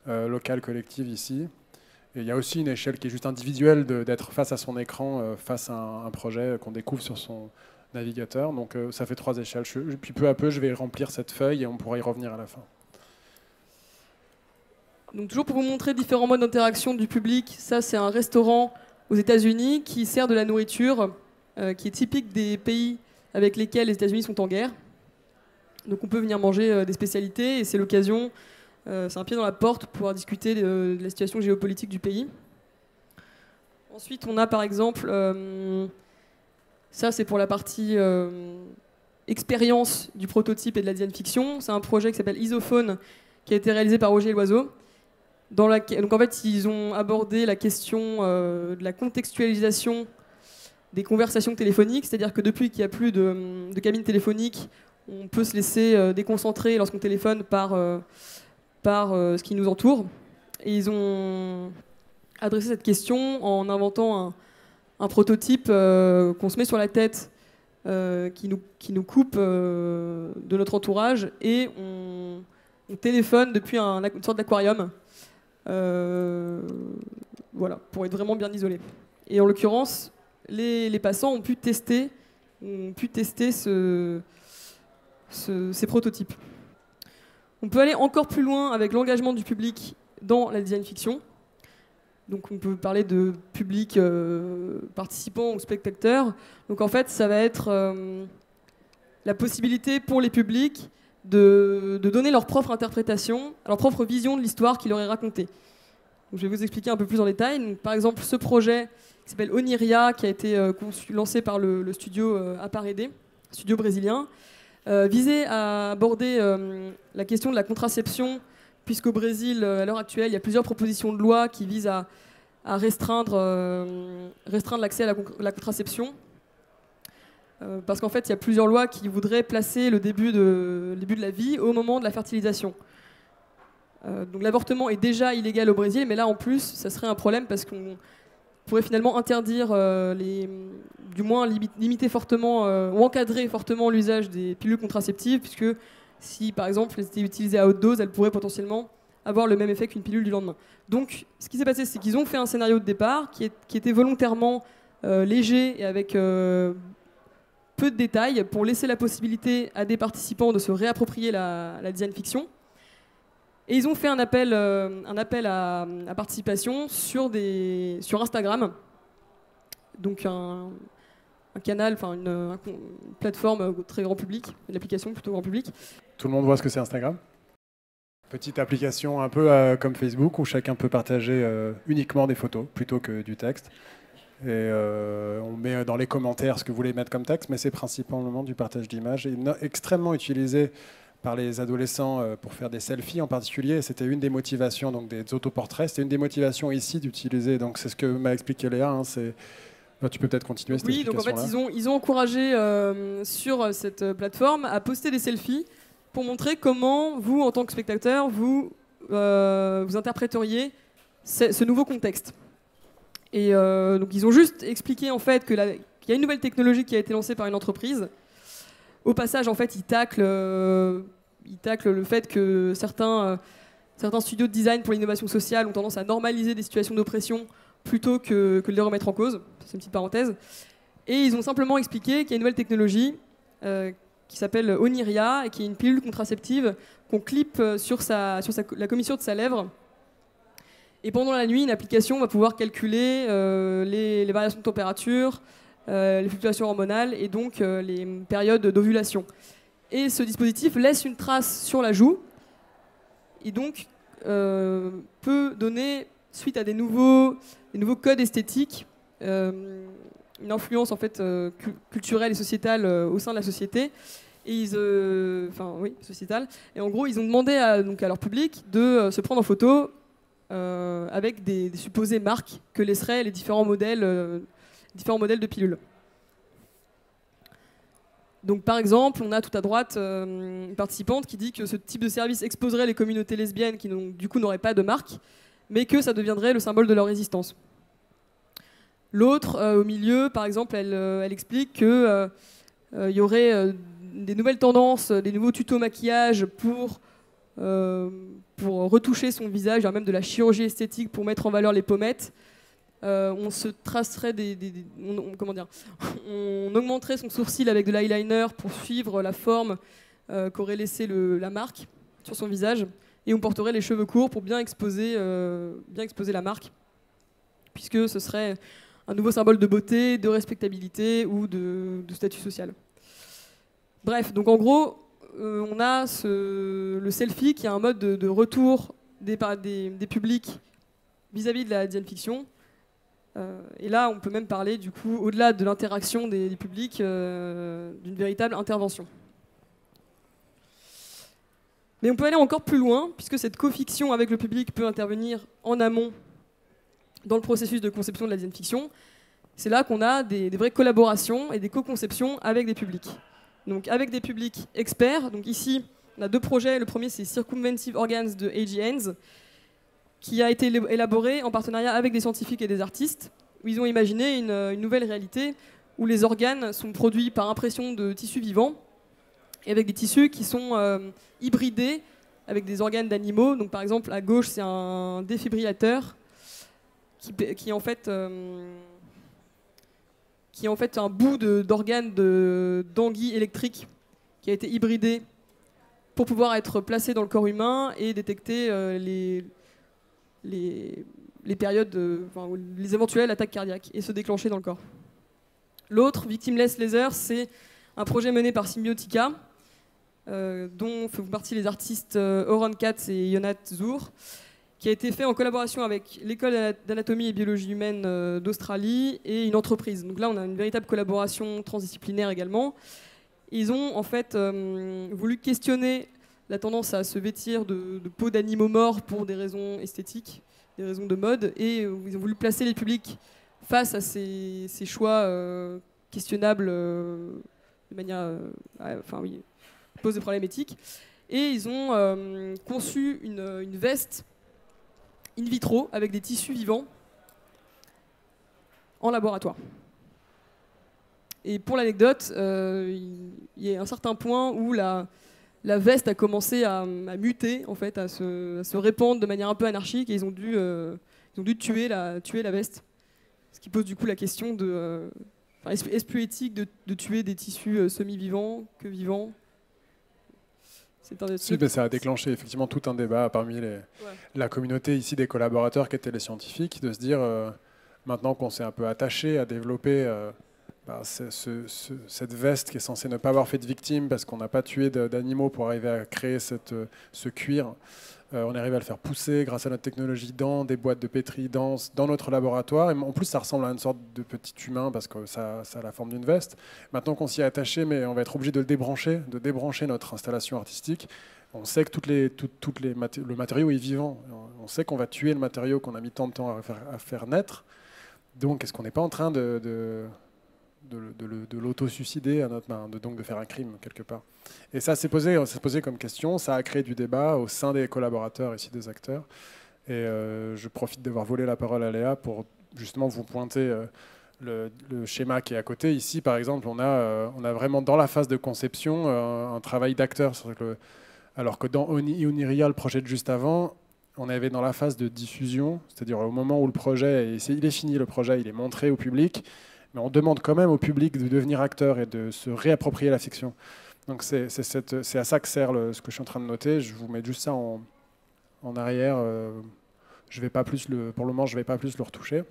locale collective ici. Il y a aussi une échelle qui est juste individuelle d'être face à son écran, euh, face à un, projet qu'on découvre sur son navigateur. Donc euh, ça fait trois échelles. puis peu à peu, je vais remplir cette feuille et on pourra y revenir à la fin. Donc toujours pour vous montrer différents modes d'interaction du public, ça c'est un restaurant aux États-Unis qui sert de la nourriture euh, qui est typique des pays avec lesquels les États-Unis sont en guerre. Donc on peut venir manger des spécialités et c'est l'occasion c'est un pied dans la porte pour pouvoir discuter de, la situation géopolitique du pays. Ensuite, on a par exemple, euh, ça c'est pour la partie euh, expérience du prototype et de la design fiction. C'est un projet qui s'appelle Isophone, qui a été réalisé par Roger Loiseau. Donc en fait, ils ont abordé la question euh, de la contextualisation des conversations téléphoniques, c'est-à-dire que depuis qu'il n'y a plus de, de cabine téléphonique, on peut se laisser déconcentrer lorsqu'on téléphone par, par ce qui nous entoure. Et ils ont adresser cette question en inventant un, prototype euh, qu'on se met sur la tête, euh, qui, nous, coupe euh, de notre entourage, et on, téléphone depuis un, une sorte d'aquarium. voilà, pour être vraiment bien isolé. Et en l'occurrence, les, passants ont pu tester, ces prototypes. On peut aller encore plus loin avec l'engagement du public dans la design fiction. Donc on peut parler de public euh, participant ou spectateur. Donc en fait, ça va être euh, la possibilité pour les publics de, donner leur propre interprétation, leur propre vision de l'histoire qu'ils auraient racontée. je vais vous expliquer un peu plus en détail. par exemple, ce projet qui s'appelle Oniria, qui a été euh, lancé par le, studio Aparede, studio brésilien, visait à aborder la question de la contraception puisqu'au Brésil, euh, à l'heure actuelle, il y a plusieurs propositions de loi qui visent à, restreindre, euh, l'accès à la, contraception. Euh, parce qu'en fait, il y a plusieurs lois qui voudraient placer le début de, début de la vie au moment de la fertilisation. donc l'avortement est déjà illégal au Brésil, mais là en plus, ça serait un problème parce qu'on pourrait finalement interdire, les, du moins limiter fortement ou encadrer fortement l'usage des pilules contraceptives, puisque si par exemple elles étaient utilisées à haute dose, elles pourraient potentiellement avoir le même effet qu'une pilule du lendemain. Donc ce qui s'est passé, c'est qu'ils ont fait un scénario de départ qui, était volontairement euh, léger et avec euh, peu de détails pour laisser la possibilité à des participants de se réapproprier la, design fiction. Et ils ont fait un appel, euh, un appel à, participation sur, des, sur Instagram. Donc un, canal, enfin une, plateforme très grand public, une application plutôt grand public. Tout le monde voit ce que c'est Instagram Petite application un peu euh, comme Facebook où chacun peut partager euh, uniquement des photos plutôt que du texte. Et on met dans les commentaires ce que vous voulez mettre comme texte, mais c'est principalement du partage d'images et extrêmement utilisé par les adolescents pour faire des selfies en particulier. C'était une des motivations, donc des autoportraits. C'était une des motivations ici d'utiliser. Donc c'est ce que m'a expliqué Léa. Hein, c'est tu peux peut-être continuer cette Oui, donc en fait, ils ont, ils ont encouragé euh, sur euh, cette euh, plateforme à poster des selfies pour montrer comment vous, en tant que spectateur, vous, vous interpréteriez ce, nouveau contexte. Et donc, ils ont juste expliqué en fait qu'il y a une nouvelle technologie qui a été lancée par une entreprise. Au passage, en fait, ils taclent, ils taclent le fait que certains, certains studios de design pour l'innovation sociale ont tendance à normaliser des situations d'oppression plutôt que, de les remettre en cause. C'est une petite parenthèse. Et ils ont simplement expliqué qu'il y a une nouvelle technologie euh, qui s'appelle Oniria et qui est une pilule contraceptive qu'on clip euh, sur, la commissure de sa lèvre. Et pendant la nuit, une application va pouvoir calculer euh, les, variations de température, les fluctuations hormonales et donc les périodes d'ovulation. Et ce dispositif laisse une trace sur la joue et donc peut donner, suite à des nouveaux des nouveaux codes esthétiques, euh, une influence en fait euh, culturelle et sociétale euh, au sein de la société. Et ils, enfin oui, sociétale. Et en gros, ils ont demandé à, donc à leur public de se prendre en photo avec des, supposées marques que laisseraient les différents modèles, différents modèles de pilules. Donc par exemple, on a tout à droite une participante qui dit que ce type de service exposerait les communautés lesbiennes qui du coup n'auraient pas de marque mais que ça deviendrait le symbole de leur résistance. L'autre, euh, au milieu, par exemple, elle, euh, explique qu'il euh, y aurait des nouvelles tendances, des nouveaux tutos maquillage pour, pour retoucher son visage, même de la chirurgie esthétique pour mettre en valeur les pommettes. On augmenterait son sourcil avec de l'eyeliner pour suivre la forme qu'aurait laissé la marque sur son visage. Et on porterait les cheveux courts pour bien exposer, euh, bien exposer la marque, puisque ce serait un nouveau symbole de beauté, de respectabilité ou de, statut social. Bref, donc en gros, euh, on a le selfie qui est un mode de, retour des, publics vis-à-vis de la design fiction, et là, on peut même parler, du coup, au-delà de l'interaction des, publics, d'une véritable intervention. Mais on peut aller encore plus loin, puisque cette co-fiction avec le public peut intervenir en amont dans le processus de conception de la design fiction. C'est là qu'on a des, vraies collaborations et des co-conceptions avec des publics. Donc avec des publics experts. Donc ici, on a deux projets. Le premier, c'est Circumventive Organs de A.G. Haynes, qui a été élaboré en partenariat avec des scientifiques et des artistes, où ils ont imaginé une, une nouvelle réalité où les organes sont produits par impression de tissus vivants et avec des tissus qui sont euh, hybridés avec des organes d'animaux. Donc par exemple, à gauche, c'est un défibrillateur qui, qui est en fait euh, qui est en fait un bout d'organe d'anguille électrique qui a été hybridé pour pouvoir être placé dans le corps humain et détecter euh, les, les, périodes, enfin, les éventuelles attaques cardiaques et se déclencher dans le corps. L'autre, Victimless Laser, c'est un projet mené par Symbiotica, euh, dont font partie les artistes euh, Oron Katz et Yonat Zour, qui a été fait en collaboration avec l'école d'anatomie et biologie humaine euh, d'Australie et une entreprise. Donc là, on a une véritable collaboration transdisciplinaire également. Ils ont en fait voulu questionner la tendance à se vêtir de, peau d'animaux morts pour des raisons esthétiques, des raisons de mode, et ils ont voulu placer les publics face à ces, choix questionnables de manière, enfin oui, pose des problèmes éthiques. Et ils ont euh, conçu une, veste in vitro avec des tissus vivants en laboratoire. Et pour l'anecdote, euh, il y a un certain point où la, la veste a commencé à, muter, en fait, à se, répandre de manière un peu anarchique, et ils ont dû, euh, ils ont dû tuer, la, tuer la veste. Ce qui pose du coup la question de... est-ce plus éthique de, de tuer des tissus semi-vivants que vivants? Ça a déclenché effectivement tout un débat parmi les, la communauté ici des collaborateurs qui étaient les scientifiques, de se dire euh, maintenant qu'on s'est un peu attaché à développer bah, cette veste qui est censée ne pas avoir fait de victime parce qu'on n'a pas tué d'animaux pour arriver à créer ce cuir. Euh, on arrive à le faire pousser grâce à notre technologie dans des boîtes de pétri, dans, dans notre laboratoire. En plus, ça ressemble à une sorte de petit humain parce que ça, a la forme d'une veste. Maintenant qu'on s'y est attaché, mais on va être obligé de le débrancher, de débrancher notre installation artistique. On sait que le matériau est vivant. On sait qu'on va tuer le matériau qu'on a mis tant de temps à faire, naître. Donc, est-ce qu'on n'est pas en train de, l'auto-suicider à notre main, de, donc de faire un crime quelque part. Et ça s'est posé, posé comme question, ça a créé du débat au sein des collaborateurs ici, des acteurs. Et euh, je profite d'avoir volé la parole à Léa pour justement vous pointer euh, le, schéma qui est à côté. Ici, par exemple, on a, euh, on a vraiment dans la phase de conception un travail d'acteur. Alors que dans Oniria, le projet de juste avant, on avait dans la phase de diffusion, c'est-à-dire au moment où le projet, il est fini, le projet, il est montré au public, mais on demande quand même au public de devenir acteur et de se réapproprier la fiction. Donc c'est à ça que sert ce que je suis en train de noter. Je vous mets juste ça en, en arrière. Euh, je vais pas plus le, pour le moment, je ne vais pas plus le retoucher,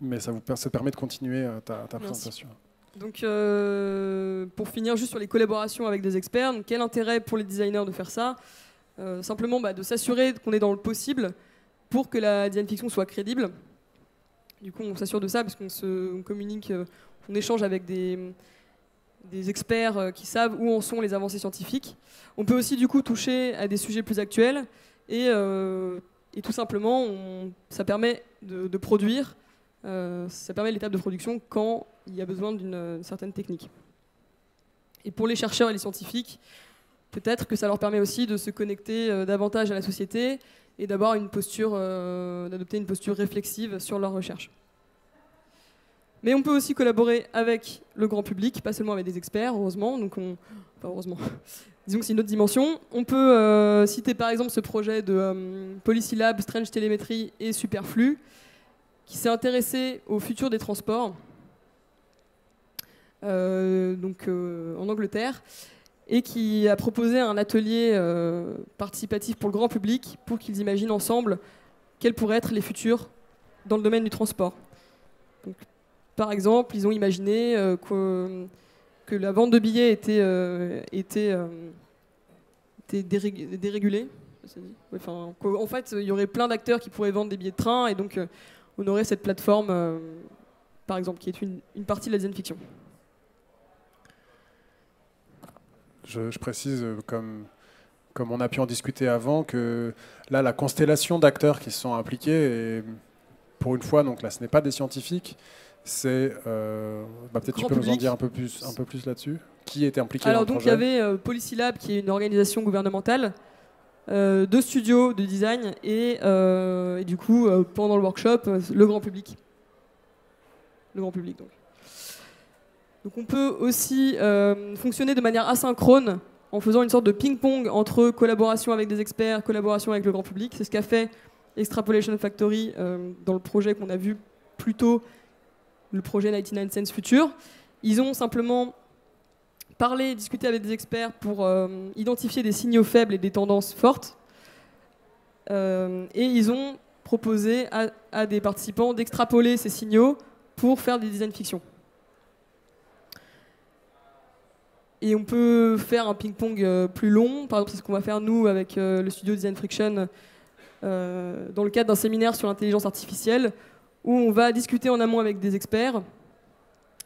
mais ça vous ça permet de continuer euh, ta, présentation. Donc, euh, pour finir, juste sur les collaborations avec des experts, quel intérêt pour les designers de faire ça? Simplement bah, de s'assurer qu'on est dans le possible pour que la design fiction soit crédible. Du coup, on s'assure de ça parce qu'on se communique, euh, on échange avec des, experts euh, qui savent où en sont les avancées scientifiques. On peut aussi du coup toucher à des sujets plus actuels et, euh, et tout simplement, ça permet de, produire, ça permet l'étape de production quand il y a besoin d'une certaine technique. Et pour les chercheurs et les scientifiques, peut-être que ça leur permet aussi de se connecter davantage à la société et d'avoir une posture, euh, d'adopter une posture réflexive sur leur recherche. Mais on peut aussi collaborer avec le grand public, pas seulement avec des experts, heureusement. Donc on, enfin heureusement, disons que c'est une autre dimension. On peut euh, citer par exemple ce projet de euh, Strange Télémétrie et Superflu, qui s'est intéressé au futur des transports, donc en Angleterre, et qui a proposé un atelier euh, participatif pour le grand public pour qu'ils imaginent ensemble quels pourraient être les futurs dans le domaine du transport. par exemple, ils ont imaginé euh, que, la vente de billets était, euh, dérégulée. en fait, il y aurait plein d'acteurs qui pourraient vendre des billets de train et donc on aurait cette plateforme, par exemple, qui est une, partie de la design fiction. Je, précise, euh, comme, comme on a pu en discuter avant, que là, la constellation d'acteurs qui se sont impliqués, et pour une fois, donc là, ce n'est pas des scientifiques, c'est. Euh, bah, Peut-être tu peux nous en dire un peu plus, un peu plus là-dessus. Qui était impliqué Alors, dans donc, il y avait euh, Policylab, qui est une organisation gouvernementale, euh, deux studios de design, et, et du coup, pendant le workshop, le grand public. Le grand public, donc. On peut aussi euh, fonctionner de manière asynchrone en faisant une sorte de ping-pong entre collaboration avec des experts, collaboration avec le grand public. C'est ce qu'a fait Extrapolation Factory euh, dans le projet qu'on a vu plus tôt, le projet 99 Sense Future. Ils ont simplement parlé, discuté avec des experts pour euh, identifier des signaux faibles et des tendances fortes. et ils ont proposé à, des participants d'extrapoler ces signaux pour faire des design fiction. Et on peut faire un ping-pong euh, plus long. Par exemple, c'est ce qu'on va faire nous avec euh, le studio Design Friction euh, dans le cadre d'un séminaire sur l'intelligence artificielle où on va discuter en amont avec des experts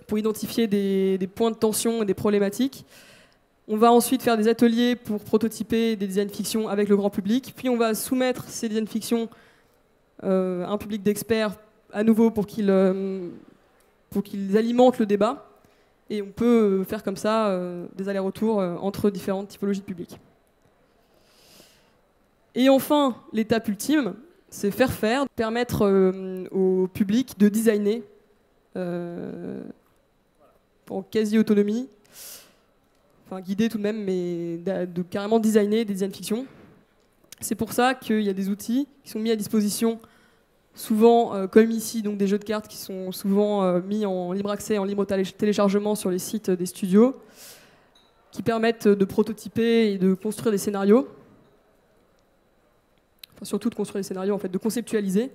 pour identifier des, points de tension et des problématiques. On va ensuite faire des ateliers pour prototyper des design fiction avec le grand public. Puis on va soumettre ces design fiction à un public d'experts à nouveau pour qu'ils alimentent le débat. Et on peut euh, faire comme ça euh, des allers-retours euh, entre différentes typologies de public. Et enfin, l'étape ultime, c'est faire faire, permettre au public de designer en quasi-autonomie, enfin guidé tout de même, mais de, carrément designer des design fiction. C'est pour ça qu'il y a des outils qui sont mis à disposition souvent, euh, comme ici, donc des jeux de cartes qui sont souvent euh, mis en libre accès, en libre téléchargement sur les sites des studios, qui permettent de prototyper et de construire des scénarios. Enfin, surtout de construire des scénarios, en fait, de conceptualiser.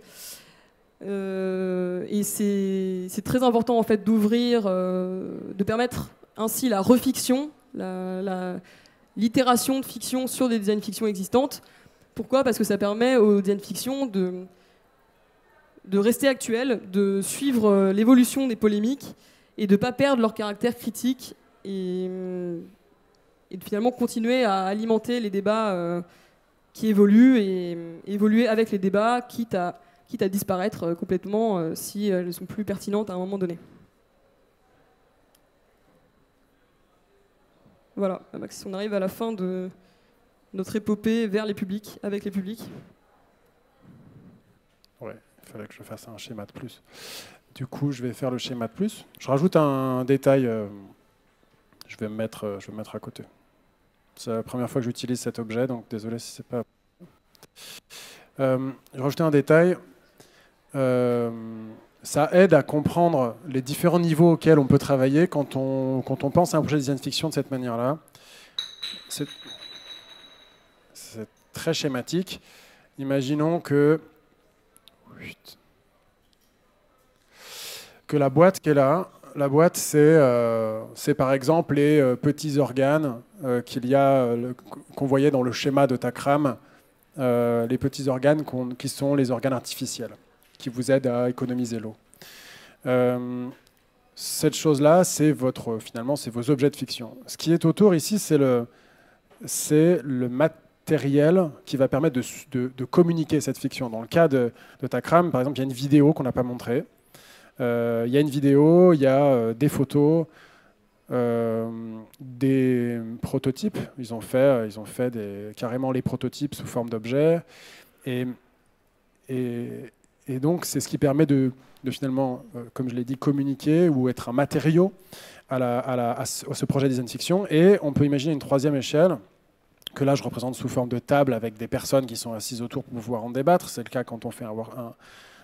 Euh, et c'est très important en fait d'ouvrir, de permettre ainsi la refiction, l'itération de fiction sur des design fiction existantes. Pourquoi? Parce que ça permet aux design fiction de, de rester actuel, de suivre euh, l'évolution des polémiques et de ne pas perdre leur caractère critique et, euh, de finalement continuer à alimenter les débats euh, qui évoluent et évoluer avec les débats, quitte à, quitte à disparaître complètement si elles ne sont plus pertinentes à un moment donné. Voilà, Max, on arrive à la fin de notre épopée vers les publics, avec les publics. Ouais. Il fallait que je fasse un schéma de plus. Du coup, je vais faire le schéma de plus. Je rajoute un détail. Euh, je vais me mettre, euh, je vais mettre à côté. C'est la première fois que j'utilise cet objet, donc désolé si c'est pas. Euh, je rajouter un détail. Euh, ça aide à comprendre les différents niveaux auxquels on peut travailler quand on, quand on pense à un projet de design fiction de cette manière-là. C'est très schématique. Imaginons que que la boîte qui est là, la boîte, c'est euh, par exemple les euh, petits organes euh, qu'il y a, qu'on voyait dans le schéma de Takram, les petits organes qui sont les organes artificiels, qui vous aident à économiser l'eau. cette chose-là, c'est votre, finalement, c'est vos objets de fiction. Ce qui est autour ici, c'est le, le matériel matériel qui va permettre de, communiquer cette fiction. Dans le cas de, de Takram, par exemple, il y a une vidéo qu'on n'a pas montrée. Euh, il y a une vidéo, il y a euh, des photos, euh, des prototypes. Ils ont fait, ils ont fait carrément les prototypes sous forme d'objets. Et, donc, c'est ce qui permet de, finalement, comme je l'ai dit, communiquer ou être un matériau à, la, à ce projet design fiction. Et on peut imaginer une troisième échelle que là je représente sous forme de table avec des personnes qui sont assises autour pour pouvoir en débattre. C'est le cas quand on fait un,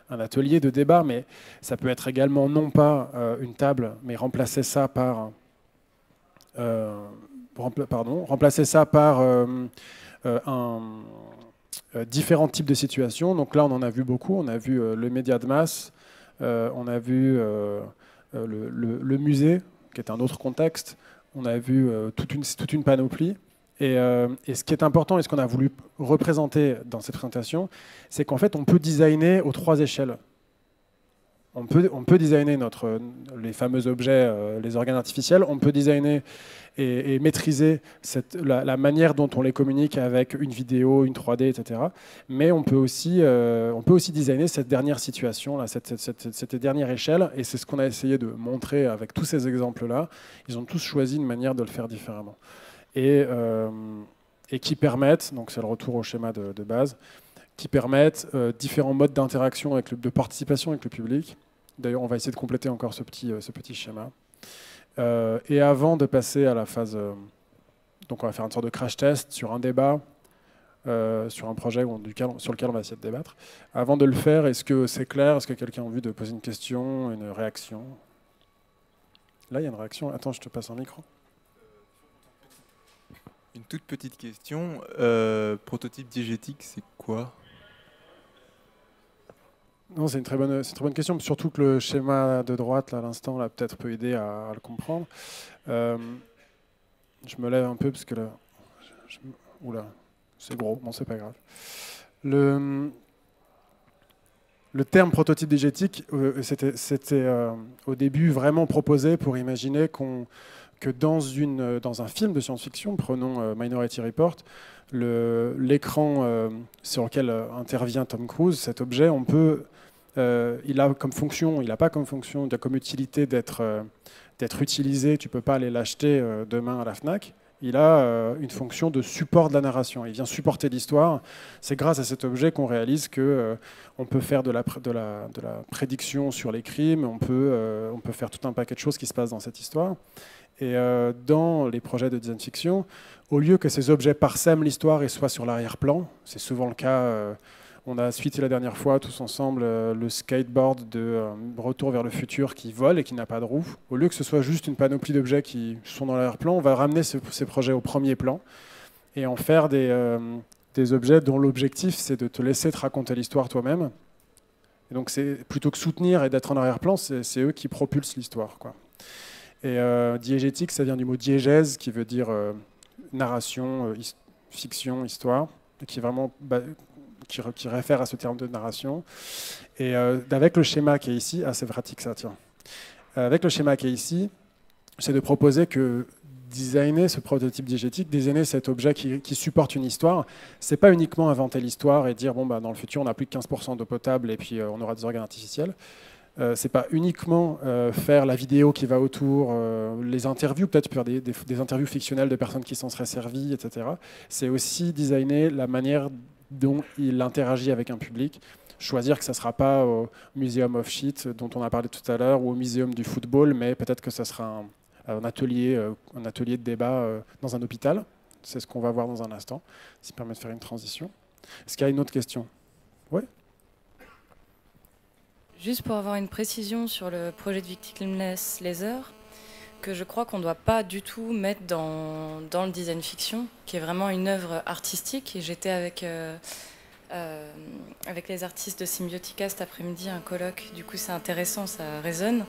un, atelier de débat, mais ça peut être également non pas euh, une table, mais remplacer ça par, euh, pardon, ça par euh, un, différents types de situations. Donc là, on en a vu beaucoup. On a vu le média de masse, on a vu le, musée, qui est un autre contexte. On a vu toute une panoplie. Euh, et, ce qui est important et ce qu'on a voulu représenter dans cette présentation, c'est qu'en fait, on peut designer aux trois échelles. on peut, on peut designer les fameux objets, les organes artificiels, on peut designer et, maîtriser la, manière dont on les communique avec une vidéo, une 3D, etc. Mais on peut aussi, euh, on peut aussi designer cette dernière situation, cette dernière échelle, et c'est ce qu'on a essayé de montrer avec tous ces exemples-là. Ils ont tous choisi une manière de le faire différemment. Et, euh, et qui permettent, donc c'est le retour au schéma de, base, qui permettent euh, différents modes d'interaction, de participation avec le public. D'ailleurs, on va essayer de compléter encore ce petit, ce petit schéma. Euh, et avant de passer à la phase, euh, donc on va faire une sorte de crash test sur un débat, euh, sur un projet sur lequel on va essayer de débattre. Avant de le faire, est-ce que c'est clair? Est-ce que quelqu'un a envie de poser une question, une réaction? Là, il y a une réaction. Attends, je te passe un micro. Une toute petite question. prototype diégétique, c'est quoi? Non, c'est une très bonne, question. Surtout que le schéma de droite, là, à l'instant, là, peut-être peut aider à, le comprendre. Euh, je me lève un peu parce que là, oula, c'est gros. Bon, c'est pas grave. Le, terme prototype digétique, euh, c'était euh, au début vraiment proposé pour imaginer qu'on que dans, un film de science-fiction, prenons Minority Report, l'écran sur lequel intervient Tom Cruise, cet objet, on peut euh, il a comme fonction, il n'a pas comme fonction, il a comme utilité d'être euh, utilisé. Tu peux pas aller l'acheter euh, demain à la Fnac. Il a une fonction de support de la narration. Il vient supporter l'histoire. C'est grâce à cet objet qu'on réalise que on peut faire de la, prédiction sur les crimes. On peut faire tout un paquet de choses qui se passent dans cette histoire. Et dans les projets de design fiction, au lieu que ces objets parsèment l'histoire et soient sur l'arrière-plan, c'est souvent le cas on a suivi la dernière fois tous ensemble euh, le skateboard de euh, Retour vers le futur qui vole et qui n'a pas de roue. Au lieu que ce soit juste une panoplie d'objets qui sont dans l'arrière-plan, on va ramener ces, projets au premier plan et en faire des, euh, objets dont l'objectif c'est de te laisser te raconter l'histoire toi-même. Donc c'est plutôt que soutenir et d'être en arrière-plan, c'est eux qui propulsent l'histoire. Et diégétique, ça vient du mot diégèse qui veut dire narration, fiction, histoire, qui réfère à ce terme de narration. Et euh, avec le schéma qui est ici, ah c'est pratique ça, tiens. Euh, avec le schéma qui est ici, c'est de proposer que designer ce prototype diégétique, designer cet objet qui, supporte une histoire, c'est pas uniquement inventer l'histoire et dire bon bah dans le futur on a plus de 15% d'eau potable et puis euh, on aura des organes artificiels. Euh, c'est pas uniquement faire la vidéo qui va autour, les interviews, peut-être faire des, interviews fictionnelles de personnes qui s'en seraient servies, etc. C'est aussi designer la manière dont il interagit avec un public. Choisir que ça ne sera pas au Museum of Shit dont on a parlé tout à l'heure ou au Muséum du football, mais peut-être que ça sera un, atelier, euh, un atelier de débat euh, dans un hôpital. C'est ce qu'on va voir dans un instant. Ça permet de faire une transition. Est-ce qu'il y a une autre question? Oui Juste pour avoir une précision sur le projet de Victimless Laser, que je crois qu'on ne doit pas du tout mettre dans, dans, le design fiction, qui est vraiment une œuvre artistique. Et j'étais avec, euh, euh, avec les artistes de Symbiotica cet après-midi, un colloque. Du coup, c'est intéressant, ça résonne.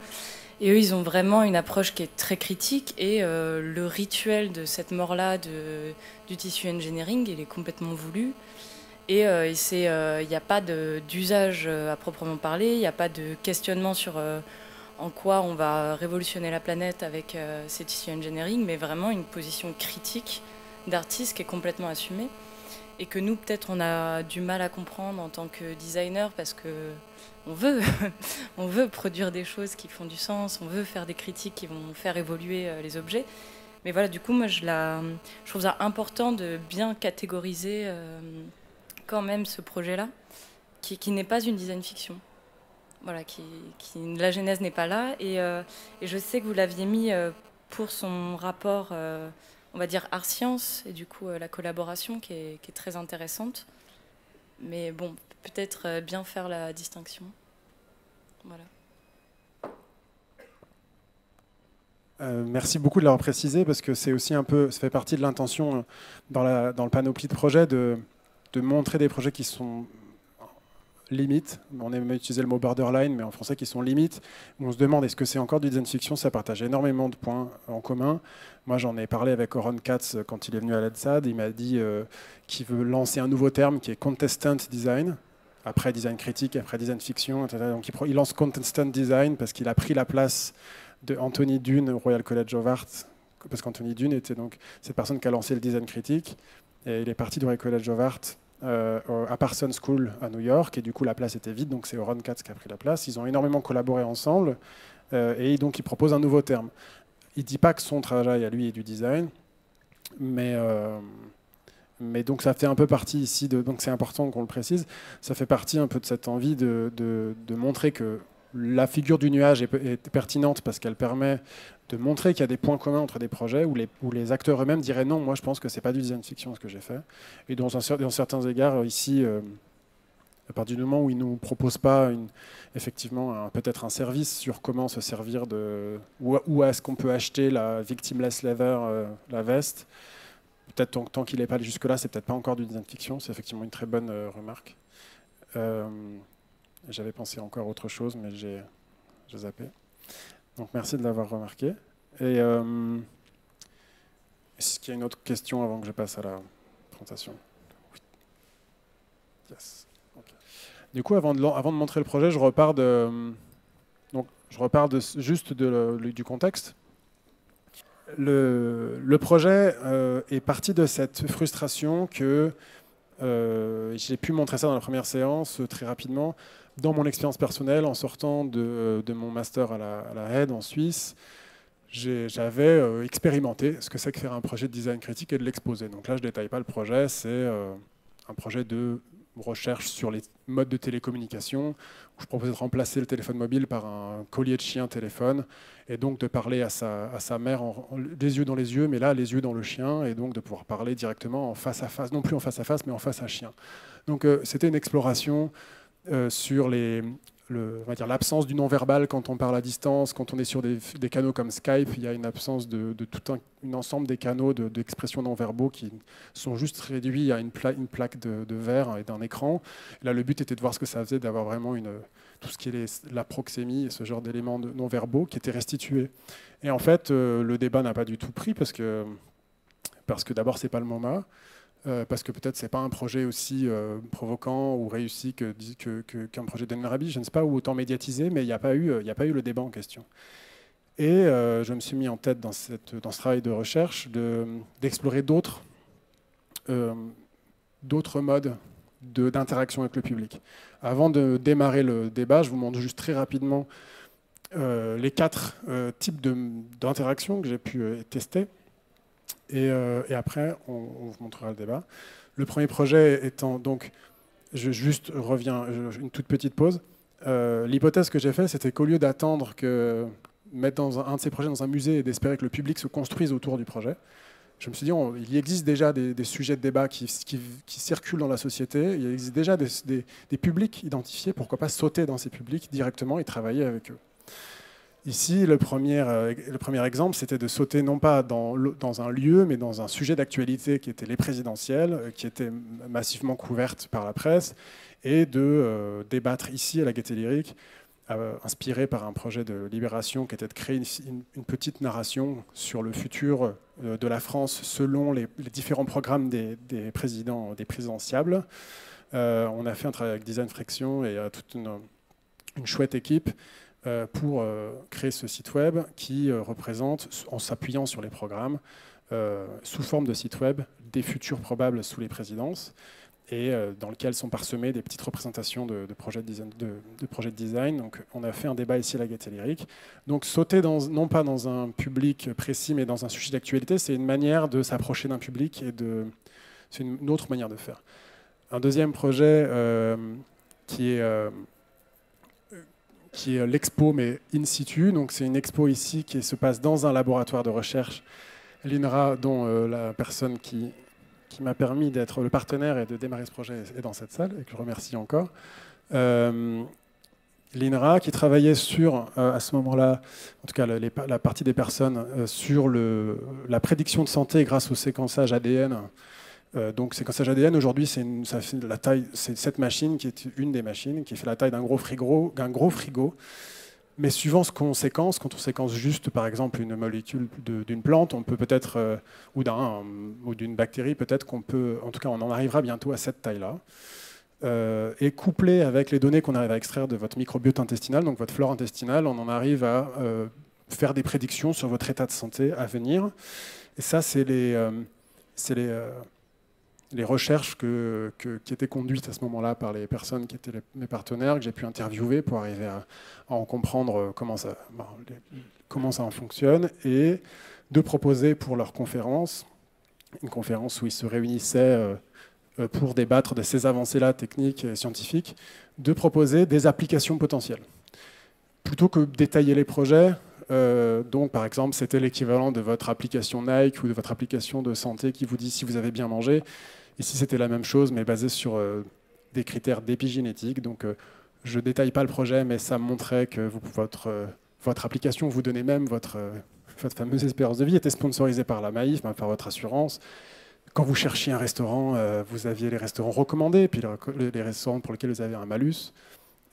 Et eux, ils ont vraiment une approche qui est très critique. Et euh, le rituel de cette mort-là du tissu engineering, il est complètement voulu. Et il n'y a pas d'usage à proprement parler, il n'y a pas de questionnement sur en quoi on va révolutionner la planète avec euh, ces tissus engineering, mais vraiment une position critique d'artiste qui est complètement assumée et que nous peut-être on a du mal à comprendre en tant que designer parce que on veut, on veut produire des choses qui font du sens, on veut faire des critiques qui vont faire évoluer euh, les objets. Mais voilà, du coup, moi, je, la, je trouve ça important de bien catégoriser euh, quand même ce projet-là, qui, n'est pas une design fiction voilà, qui, la genèse n'est pas là. Euh, et, je sais que vous l'aviez mis euh, pour son rapport, euh, on va dire, art-science, et du coup la collaboration qui est, très intéressante. Mais bon, peut-être bien faire la distinction. Voilà. merci beaucoup de l'avoir précisé parce que c'est aussi un peu, ça fait partie de l'intention dans, dans le panoplie de projets de, de montrer des projets qui sont limites. On aime utiliser le mot borderline, mais en français qui sont limites. On se demande est-ce que c'est encore du design fiction? Ça partage énormément de points en commun. Moi, j'en ai parlé avec Oron Katz euh, quand il est venu à l'EDSAD. Il m'a dit euh, qu'il veut lancer un nouveau terme qui est contestant design. après design critique, après design fiction, etc. Donc il, lance Constant Design parce qu'il a pris la place de Anthony Dune au Royal College of Art, parce qu'Anthony Dune était donc cette personne qui a lancé le design critique, et il est parti du Royal College of Art euh, à Parsons School à New York, et du coup la place était vide, donc c'est Ron Katz qui a pris la place. Ils ont énormément collaboré ensemble, euh, et donc il propose un nouveau terme. Il ne dit pas que son travail à lui est du design, mais, euh, mais donc ça fait un peu partie ici, donc c'est important qu'on le précise, ça fait partie un peu de cette envie de, de, de montrer que la figure du nuage est, pertinente parce qu'elle permet de montrer qu'il y a des points communs entre des projets où les, acteurs eux-mêmes diraient non, moi je pense que c'est pas du design fiction ce que j'ai fait. Et dans, dans, certains égards, ici, euh, à partir du moment où ils ne nous proposent pas effectivement peut-être un service sur comment se servir de. où, où est-ce qu'on peut acheter la victimless leather, euh, la veste, peut-être tant, qu'il n'est pas allé jusque-là, c'est peut-être pas encore du design fiction, c'est effectivement une très bonne euh, remarque. J'avais pensé encore autre chose, mais j'ai zappé. Donc merci de l'avoir remarqué. Et euh, est-ce qu'il y a une autre question avant que je passe à la présentation? Oui. yes. okay. Du coup, avant de, montrer le projet, je repars de, donc, je repars de, juste du contexte. Le, projet euh, est parti de cette frustration que euh, j'ai pu montrer ça dans la première séance très rapidement dans mon expérience personnelle, en sortant de, de mon master à la, à en Suisse, j'avais euh, expérimenté ce que c'est que faire un projet de design critique et de l'exposer. Donc là, je ne détaille pas le projet, c'est euh, un projet de recherche sur les modes de télécommunication, où je proposais de remplacer le téléphone mobile par un collier de chien téléphone, et donc de parler à sa, mère en, les yeux dans les yeux, mais là, les yeux dans le chien, et donc de pouvoir parler directement en face à face, non plus en face à face, mais en face à chien. Donc euh, c'était une exploration euh, sur l'absence du non-verbal quand on parle à distance, quand on est sur des, canaux comme Skype, il y a une absence de, tout un, ensemble des canaux d'expression de, non-verbaux qui sont juste réduits à une, pla une plaque de, verre et d'un écran. Là, le but était de voir ce que ça faisait d'avoir vraiment tout ce qui est la proxémie et ce genre d'éléments non-verbaux qui étaient restitués. Et en fait, euh, le débat n'a pas du tout pris parce que, parce que d'abord, c'est pas le moment. Euh, parce que peut-être c'est pas un projet aussi euh, provoquant ou réussi que, que, qu'un projet d'Enrabi, je ne sais pas, ou autant médiatisé, mais il n'y a, pas eu, a pas eu le débat en question. Et euh, je me suis mis en tête dans, cette, dans ce travail de recherche de, d'explorer d'autres, euh, d'autres modes de, d'interaction avec le public. Avant de démarrer le débat, je vous montre juste très rapidement les quatre types de, d'interaction que j'ai pu tester. Et, euh, et, après, on, vous montrera le débat. Le premier projet étant donc, je juste reviens, une toute petite pause. Euh, L'hypothèse que j'ai faite, c'était qu'au lieu d'attendre que mettre dans un, de ces projets dans un musée et d'espérer que le public se construise autour du projet, je me suis dit, il existe déjà des, sujets de débat qui, circulent dans la société, il existe déjà des publics identifiés, pourquoi pas sauter dans ces publics directement et travailler avec eux? Ici, le premier, euh, le premier exemple, c'était de sauter non pas dans, un lieu, mais dans un sujet d'actualité qui était les présidentielles, euh, qui était massivement couverte par la presse, et de euh, débattre ici à la Gaîté Lyrique, inspiré par un projet de libération qui était de créer une, petite narration sur le futur de la France selon les, différents programmes des, des, présidentiables. On a fait un travail avec Design Friction et toute une, une chouette équipe pour euh, créer ce site web qui euh, représente, en s'appuyant sur les programmes, sous forme de site web, des futurs probables sous les présidences et dans lequel sont parsemées des petites représentations de, projets, de, design. Donc, on a fait un débat ici à la Gaîté Lyrique. Donc, sauter non pas dans un public précis, mais dans un sujet d'actualité, c'est une manière de s'approcher d'un public et. C'est une, autre manière de faire. Un deuxième projet euh, qui est. Euh, qui est l'expo, mais in situ. Donc, c'est une expo ici qui se passe dans un laboratoire de recherche, l'INRA, dont euh, la personne qui, qui m'a permis d'être le partenaire et de démarrer ce projet est dans cette salle, et que je remercie encore. Euh, L'INRA qui travaillait sur, euh, à ce moment-là, en tout cas la partie des personnes, euh, sur le, la prédiction de santé grâce au séquençage ADN euh, donc séquençage ADN aujourd'hui c'est la taille c'est cette machine qui est une des machines qui fait la taille d'un gros frigo d'un gros frigo mais suivant ce qu'on séquence quand on séquence juste par exemple une molécule d'une plante on peut peut-être euh, ou d'un ou d'une bactérie peut-être qu'on peut en tout cas on en arrivera bientôt à cette taille là Euh, et couplé avec les données qu'on arrive à extraire de votre microbiote intestinal, donc votre flore intestinale, on en arrive à faire des prédictions sur votre état de santé à venir. Et ça, c'est les, euh, les, les, recherches qui étaient conduites à ce moment-là par les personnes qui étaient mes partenaires, que j'ai pu interviewer pour arriver à, en comprendre comment ça, comment ça en fonctionne, et de proposer pour leur conférence, une conférence où ils se réunissaient euh, pour débattre de ces avancées-là techniques et scientifiques, de proposer des applications potentielles. Plutôt que détailler les projets, euh, donc par exemple c'était l'équivalent de votre application Nike ou de votre application de santé qui vous dit si vous avez bien mangé, ici c'était la même chose mais basé sur euh, des critères d'épigénétique. Donc je ne détaille pas le projet mais ça montrait que votre, votre application vous donnait même votre, fameuse espérance de vie était sponsorisée par la Maïf, par votre assurance quand vous cherchiez un restaurant, euh, vous aviez les restaurants recommandés, puis les restaurants pour lesquels vous avez un malus.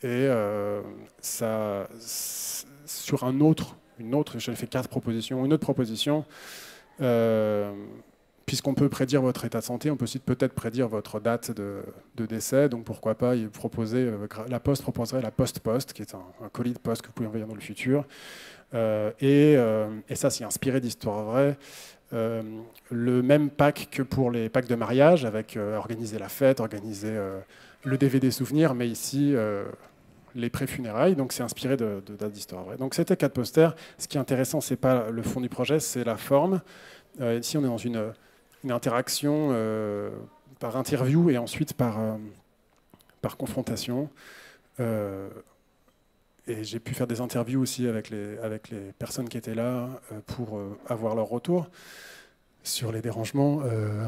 Et euh, ça, sur un autre, une autre, j'ai fait quatre propositions, une autre proposition, euh, puisqu'on peut prédire votre état de santé, on peut aussi peut-être prédire votre date de, décès. Donc pourquoi pas proposer, la Poste proposerait la Poste-Poste, qui est un, colis de poste que vous pouvez envoyer dans le futur. et, et, ça, c'est inspiré d'histoires vraies. Euh, le même pack que pour les packs de mariage, avec euh, organiser la fête, organiser euh, le DVD souvenir, mais ici les pré-funérailles. Donc c'est inspiré de, dates d'histoire Donc c'était quatre posters. Ce qui est intéressant, c'est pas le fond du projet, c'est la forme. ici, on est dans une, une interaction par interview et ensuite par, par confrontation. et j'ai pu faire des interviews aussi avec les, avec les personnes qui étaient là pour avoir leur retour sur les dérangements, euh,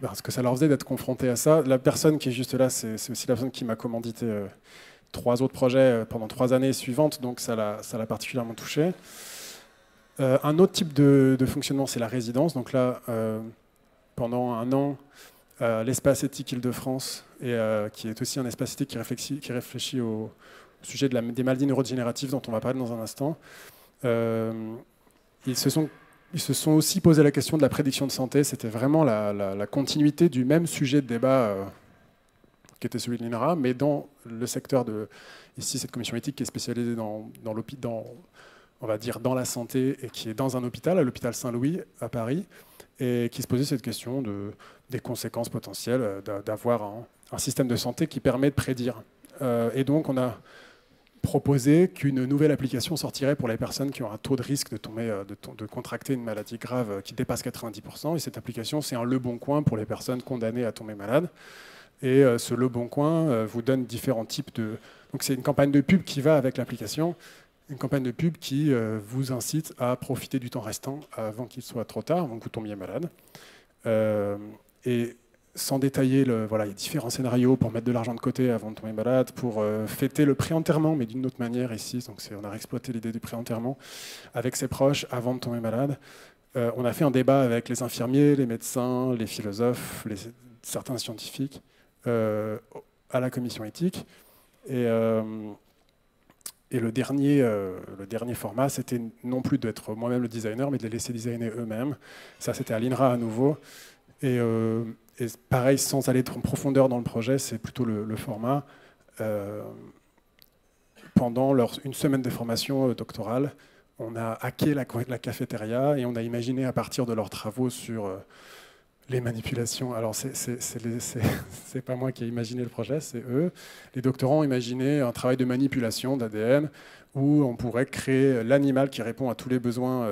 parce que ça leur faisait d'être confrontés à ça. La personne qui est juste là, c'est aussi la personne qui m'a commandité euh, trois autres projets euh, pendant trois années suivantes, donc ça l'a particulièrement touché. Un autre type de, fonctionnement, c'est la résidence. Donc là, pendant un an, l'espace éthique Île-de-France, qui est aussi un espace éthique qui réfléchit, au, sujet des maladies neurodégénératives dont on va parler dans un instant. ils se sont aussi posé la question de la prédiction de santé. C'était vraiment la, continuité du même sujet de débat euh, qui était celui de l'INRA, mais dans le secteur de ici cette commission éthique qui est spécialisée dans, dans on va dire dans la santé et qui est dans un hôpital, à l'hôpital Saint-Louis à Paris, et qui se posait cette question de, des conséquences potentielles euh, d'avoir un, système de santé qui permet de prédire. Euh, et donc on a proposer qu'une nouvelle application sortirait pour les personnes qui ont un taux de risque de, tomber, euh, de, contracter une maladie grave qui dépasse 90%. Et cette application, c'est un Le Bon Coin pour les personnes condamnées à tomber malades. Et ce Le Bon Coin vous donne différents types de... Donc c'est une campagne de pub qui va avec l'application, une campagne de pub qui vous incite à profiter du temps restant avant qu'il soit trop tard, avant que vous tombiez malade. et sans détailler, le, différents scénarios pour mettre de l'argent de côté avant de tomber malade, pour euh, fêter le pré-enterrement, mais d'une autre manière ici. Donc on a exploité l'idée du pré-enterrement avec ses proches avant de tomber malade. Euh, on a fait un débat avec les infirmiers, les médecins, les philosophes, certains scientifiques euh, à la commission éthique. Et, et le, dernier, le dernier format, c'était non plus d'être moi-même le designer, mais de les laisser designer eux-mêmes. Ça, c'était à l'INRA à nouveau. Et, et pareil, sans aller trop en profondeur dans le projet, c'est plutôt le, format. Euh, pendant leur, une semaine de formation euh, doctorale, on a hacké la, cafétéria et on a imaginé à partir de leurs travaux sur euh, les manipulations. Alors, c'est pas moi qui ai imaginé le projet, c'est eux. Les doctorants ont imaginé un travail de manipulation d'ADN où on pourrait créer l'animal qui répond à tous les besoins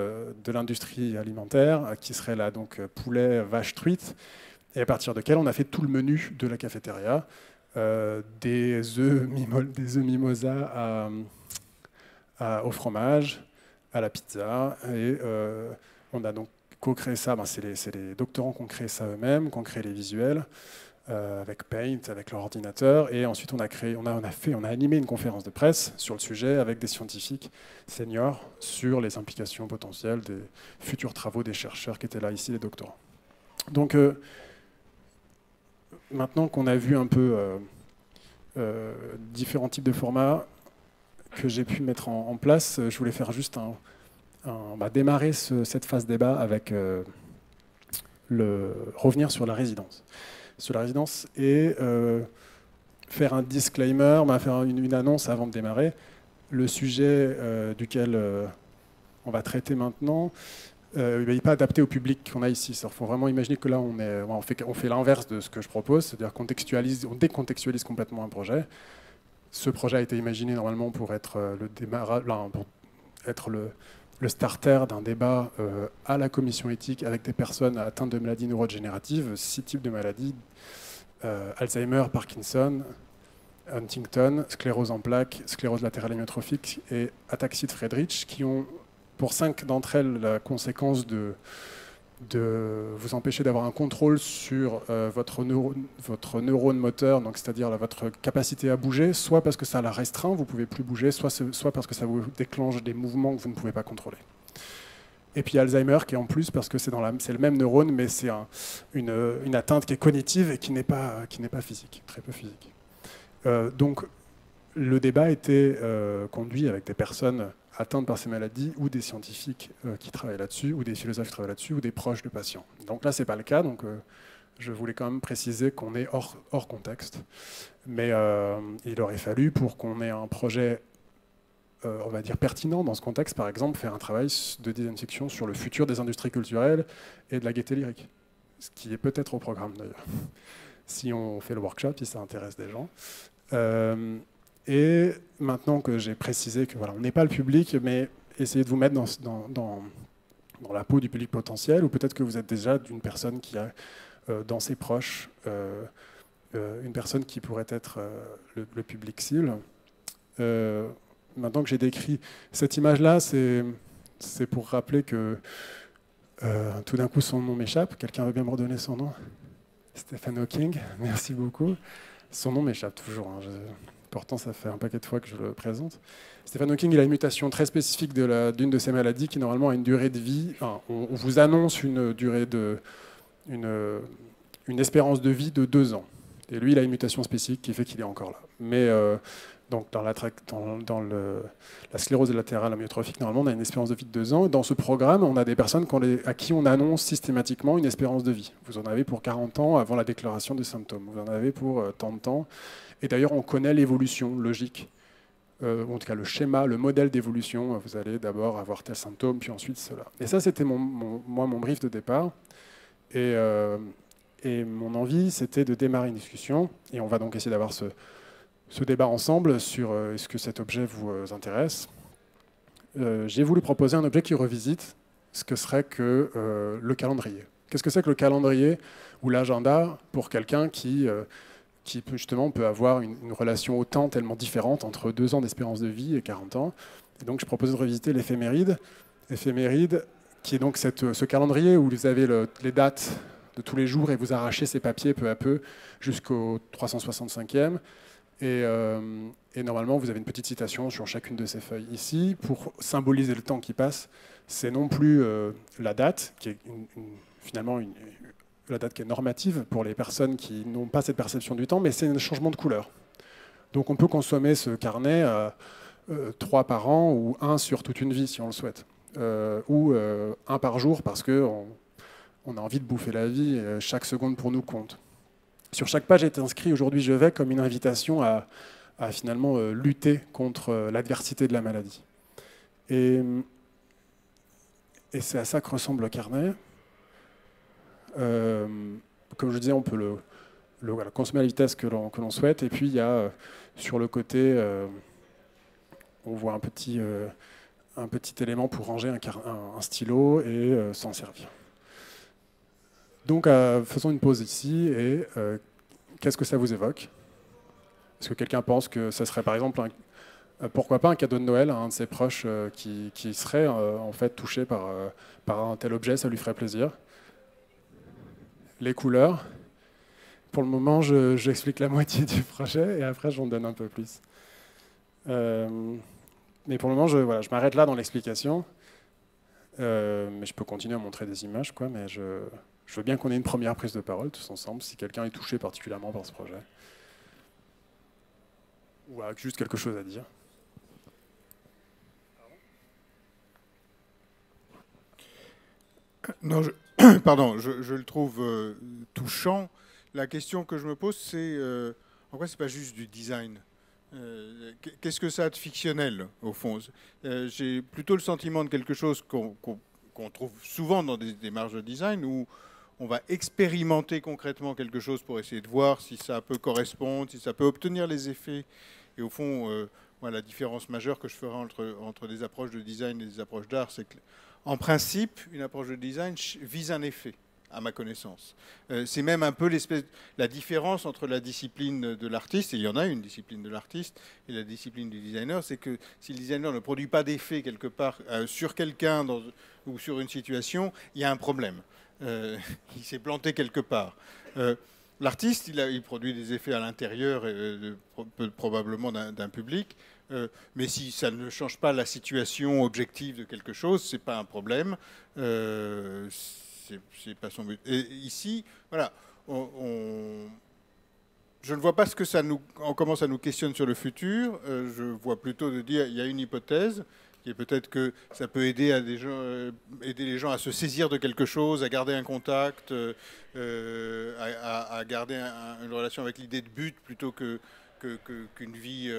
de l'industrie alimentaire, qui serait là donc poulet, vache, truite et à partir de quel on a fait tout le menu de la cafétéria, euh, des œufs mimosa au fromage, à la pizza, et euh, on a donc co-créé ça, ben, c'est les, doctorants qui ont créé ça eux-mêmes, qui ont créé les visuels, euh, avec Paint, avec leur ordinateur, et ensuite on a créé, on a, fait, on a animé une conférence de presse sur le sujet avec des scientifiques seniors sur les implications potentielles des futurs travaux des chercheurs qui étaient là ici, les doctorants. Donc maintenant qu'on a vu un peu euh, euh, différents types de formats que j'ai pu mettre en, place, je voulais faire juste un, bah, démarrer cette phase débat avec euh, le revenir sur la résidence. sur la résidence et faire un disclaimer, bah, faire une, annonce avant de démarrer. Le sujet duquel on va traiter maintenant, euh, n'est pas adapté au public qu'on a ici. Il faut vraiment imaginer que là, on, on fait, on l'inverse de ce que je propose, c'est-à-dire qu'on on décontextualise complètement un projet. Ce projet a été imaginé normalement pour être euh, le démarrage, pour être le, le starter d'un débat euh, à la commission éthique avec des personnes atteintes de maladies neurodégénératives, six types de maladies Alzheimer, Parkinson, Huntington, sclérose en plaques, sclérose latérale amyotrophique et ataxie de Friedrich, qui ont pour cinq d'entre elles la conséquence de, de vous empêcher d'avoir un contrôle sur euh, votre, neurone, votre neurone moteur, c'est-à-dire votre capacité à bouger, soit parce que ça la restreint, vous ne pouvez plus bouger, soit, parce que ça vous déclenche des mouvements que vous ne pouvez pas contrôler. Et puis Alzheimer, qui est en plus parce que c'est le même neurone, mais c'est une, atteinte qui est cognitive et qui n'est pas physique, très peu physique. Euh, donc le débat était euh, conduit avec des personnes atteintes par ces maladies, ou des scientifiques euh, qui travaillent là-dessus, ou des philosophes qui travaillent là-dessus, ou des proches de patients. Donc là, ce n'est pas le cas, donc euh, je voulais quand même préciser qu'on est hors, hors contexte. Mais euh, il aurait fallu, pour qu'on ait un projet, on va dire, pertinent dans ce contexte, par exemple, faire un travail de design fiction sur le futur des industries culturelles et de la gaieté lyrique. Ce qui est peut-être au programme d'ailleurs, si on fait le workshop, si ça intéresse des gens. Et maintenant que j'ai précisé que voilà, on n'est pas le public, mais essayez de vous mettre dans, dans, dans, la peau du public potentiel, ou peut-être que vous êtes déjà d'une personne qui a euh, dans ses proches euh, euh, une personne qui pourrait être le, public cible. maintenant que j'ai décrit cette image-là, c'est pour rappeler que tout d'un coup son nom m'échappe. Quelqu'un veut bien me redonner son nom? Stephen Hawking, merci beaucoup. Son nom m'échappe toujours. Hein, Pourtant, ça fait un paquet de fois que je le présente. Stephen Hawking, il a une mutation très spécifique d'une de, ces maladies qui normalement a une durée de vie. on, vous annonce une durée de, une, une, espérance de vie de deux ans. Et lui, il a une mutation spécifique qui fait qu'il est encore là. Mais euh, donc dans, la, dans, dans le, la sclérose latérale amyotrophique, normalement, on a une espérance de vie de deux ans. dans ce programme, on a des personnes à qui on annonce systématiquement une espérance de vie. Vous en avez pour 40 ans avant la déclaration des symptômes. Vous en avez pour euh, tant de temps. Et d'ailleurs, on connaît l'évolution logique, euh, en tout cas le schéma, le modèle d'évolution. Vous allez d'abord avoir tel symptôme, puis ensuite cela. Et ça, c'était mon, moi mon brief de départ. Et, euh, et mon envie, c'était de démarrer une discussion. Et on va donc essayer d'avoir ce, ce, débat ensemble sur euh, est-ce que cet objet vous intéresse. J'ai voulu proposer un objet qui revisite ce que serait que le calendrier. Qu'est-ce que c'est que le calendrier ou l'agenda pour quelqu'un qui qui justement peut avoir une, relation au temps tellement différente entre deux ans d'espérance de vie et 40 ans. Et donc je propose de revisiter l'éphéméride. Éphéméride, qui est donc ce calendrier où vous avez les dates de tous les jours et vous arrachez ces papiers peu à peu jusqu'au 365e. Et, euh, et, normalement, vous avez une petite citation sur chacune de ces feuilles. Ici, pour symboliser le temps qui passe, c'est non plus euh, la date, qui est finalement une, la date qui est normative pour les personnes qui n'ont pas cette perception du temps, mais c'est un changement de couleur. Donc on peut consommer ce carnet euh, euh, trois par an ou un sur toute une vie si on le souhaite, euh, ou un par jour parce qu'on on a envie de bouffer la vie et chaque seconde pour nous compte. Sur chaque page est inscrit aujourd'hui je vais comme une invitation à, finalement lutter contre l'adversité de la maladie. Et c'est à ça que ressemble le carnet. Euh, comme je disais, on peut le, consommer à la vitesse que l'on souhaite. Et puis, il y a euh, sur le côté, euh, on voit un petit, un élément pour ranger un, stylo et s'en servir. Donc, faisons une pause ici. Et qu'est-ce que ça vous évoque? Est-ce que quelqu'un pense que ça serait par exemple pourquoi pas un cadeau de Noël à un de ses proches qui, serait en fait touché par un tel objet, ça lui ferait plaisir les couleurs. Pour le moment, j'explique la moitié du projet et après, j'en donne un peu plus. Euh, mais pour le moment, je, voilà, je m'arrête là dans l'explication. Euh, mais je peux continuer à montrer des images, quoi, mais je, je veux bien qu'on ait une première prise de parole tous ensemble, si quelqu'un est touché particulièrement par ce projet. Ou a juste quelque chose à dire. Non, je, pardon, je, le trouve euh, touchant. la question que je me pose, c'est euh, en quoi c'est pas juste du design euh, Qu'est-ce que ça a de fictionnel, au fond? J'ai plutôt le sentiment de quelque chose qu'on trouve souvent dans des démarches de design où on va expérimenter concrètement quelque chose pour essayer de voir si ça peut correspondre, si ça peut obtenir les effets. Et au fond, la différence majeure que je ferai entre, des approches de design et des approches d'art, c'est qu'en principe, une approche de design vise un effet à ma connaissance. Euh, c'est même un peu la différence entre la discipline de l'artiste, et il y en a une discipline de l'artiste, et la discipline du designer, c'est que si le designer ne produit pas d'effet quelque part euh, sur quelqu'un ou sur une situation, il y a un problème. Euh, il s'est planté quelque part. L'artiste, il, produit des effets à l'intérieur, probablement d'un public, mais si ça ne change pas la situation objective de quelque chose, c'est pas un problème c'est pas son but. Ici, voilà, je ne vois pas ce que ça nous, on commence à nous questionner sur le futur. Euh, je vois plutôt de dire, il y a une hypothèse qui est peut-être que ça peut aider à euh, aider les gens à se saisir de quelque chose, à garder un contact, euh, à, garder une relation avec l'idée de but plutôt que qu'une vie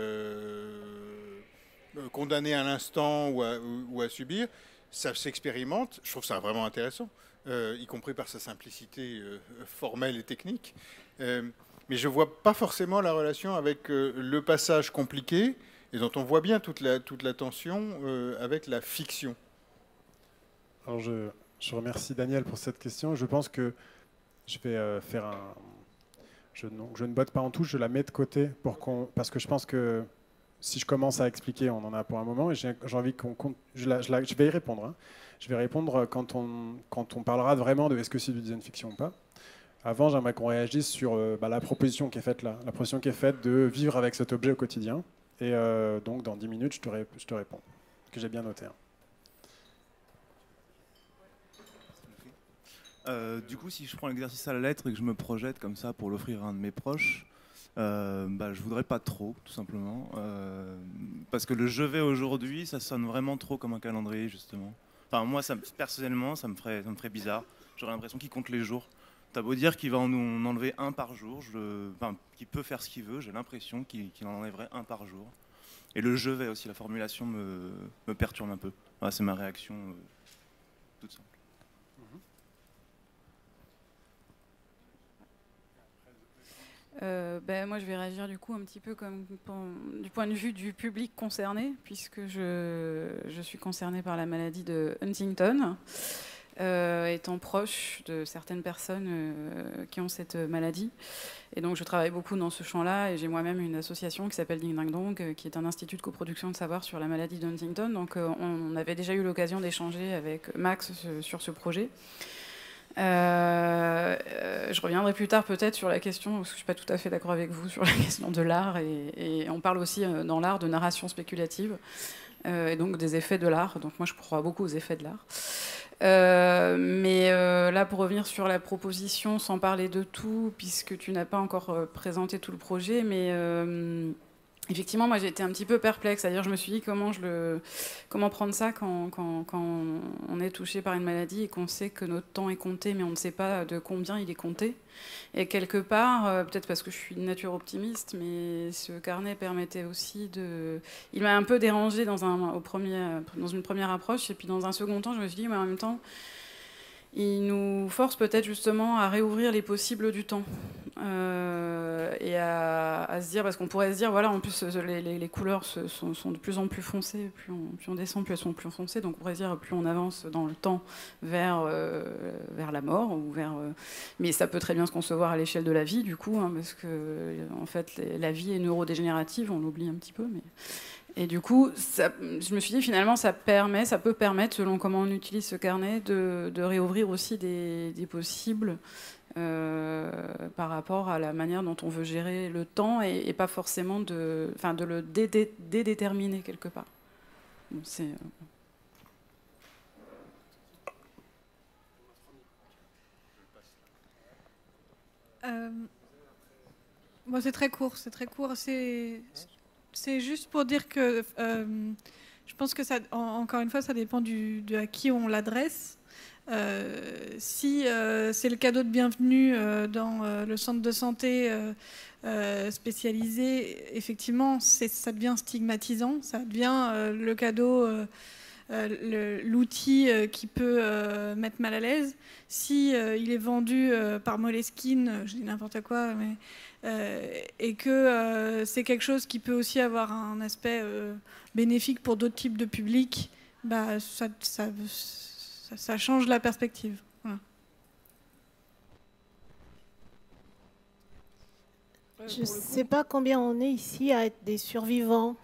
condamnée à l'instant ou, à, subir. Ça s'expérimente. Je trouve ça vraiment intéressant. Euh, y compris par sa simplicité euh, formelle et technique. Euh, mais je ne vois pas forcément la relation avec le passage compliqué, et dont on voit bien toute la, toute la tension avec la fiction. Alors je, je, remercie Daniel pour cette question. Je pense que je vais faire un... Je, ne botte pas en touche, je la mets de côté parce que je pense que si je commence à expliquer, on en a pour un moment, et j'ai envie qu'on compte. Je, vais y répondre. Hein. Je vais répondre quand on, quand on parlera vraiment de est-ce que c'est du design fiction ou pas. Avant, j'aimerais qu'on réagisse sur euh, bah, la proposition qui est faite là, la proposition qui est faite de vivre avec cet objet au quotidien. Et euh, donc, dans 10 minutes, je te, je te réponds, que j'ai bien noté. Hein. Euh, du coup, si je prends l'exercice à la lettre et que je me projette comme ça pour l'offrir à un de mes proches, euh, bah, je voudrais pas trop, tout simplement. parce que le je vais aujourd'hui, ça sonne vraiment trop comme un calendrier, justement. Enfin, moi, ça, personnellement, ça me, ferait, ça me ferait bizarre. J'aurais l'impression qu'il compte les jours. T'as beau dire qu'il va en enlever un par jour, qu'il peut faire ce qu'il veut, j'ai l'impression qu'il en enlèverait un par jour. Et le je vais aussi, la formulation me, perturbe un peu. c'est ma réaction euh, toute simple. Euh, ben, moi, je vais réagir du coup un petit peu du point de vue du public concerné, puisque je, je suis concernée par la maladie de Huntington, euh, étant proche de certaines personnes euh, qui ont cette maladie. Et donc, je travaille beaucoup dans ce champ-là, et j'ai moi-même une association qui s'appelle Ding Ding Dong, qui est un institut de coproduction de savoir sur la maladie de Huntington. Donc, on avait déjà eu l'occasion d'échanger avec Max sur ce projet. Euh, euh, je reviendrai plus tard peut-être sur la question, parce que je ne suis pas tout à fait d'accord avec vous sur la question de l'art, et, on parle aussi euh, dans l'art de narration spéculative, et donc des effets de l'art. Donc moi je crois beaucoup aux effets de l'art. mais là, pour revenir sur la proposition, sans parler de tout, puisque tu n'as pas encore présenté tout le projet, mais Effectivement, moi j'ai été un petit peu perplexe, c'est-à-dire je me suis dit comment, prendre ça quand on est touché par une maladie et qu'on sait que notre temps est compté, mais on ne sait pas de combien il est compté. Et quelque part, euh, peut-être parce que je suis de nature optimiste, mais ce carnet permettait aussi de... Il m'a un peu dérangé dans, un, au premier, dans une première approche, et puis dans un second temps, je me suis dit, mais en même temps, il nous force peut-être justement à réouvrir les possibles du temps euh, et à, se dire, parce qu'on pourrait se dire, voilà, en plus les, couleurs sont, de plus en plus foncées, plus on, descend, plus elles sont plus foncées, donc on pourrait se dire, plus on avance dans le temps vers, euh, vers la mort, ou vers, euh, mais ça peut très bien se concevoir à l'échelle de la vie, du coup, hein, parce que en fait, la vie est neurodégénérative, on l'oublie un petit peu, mais et du coup, je me suis dit finalement, ça permet, ça peut permettre, selon comment on utilise ce carnet, de, réouvrir aussi des, possibles euh, par rapport à la manière dont on veut gérer le temps et, pas forcément de, enfin, de le dédéterminer quelque part. c'est. Euh, euh, bon, c'est très court, c'est très court. C'est c'est juste pour dire que euh, je pense que ça, encore une fois, ça dépend du, de à qui on l'adresse. si c'est le cadeau de bienvenue dans le centre de santé spécialisé, effectivement, ça devient stigmatisant, ça devient le cadeau euh, l'outil euh, qui peut euh, mettre mal à l'aise. Si il est vendu par Moleskine, je dis n'importe quoi, mais et que c'est quelque chose qui peut aussi avoir un aspect bénéfique pour d'autres types de publics, bah, ça, ça, change la perspective. Je ne sais pas combien on est ici à être des survivants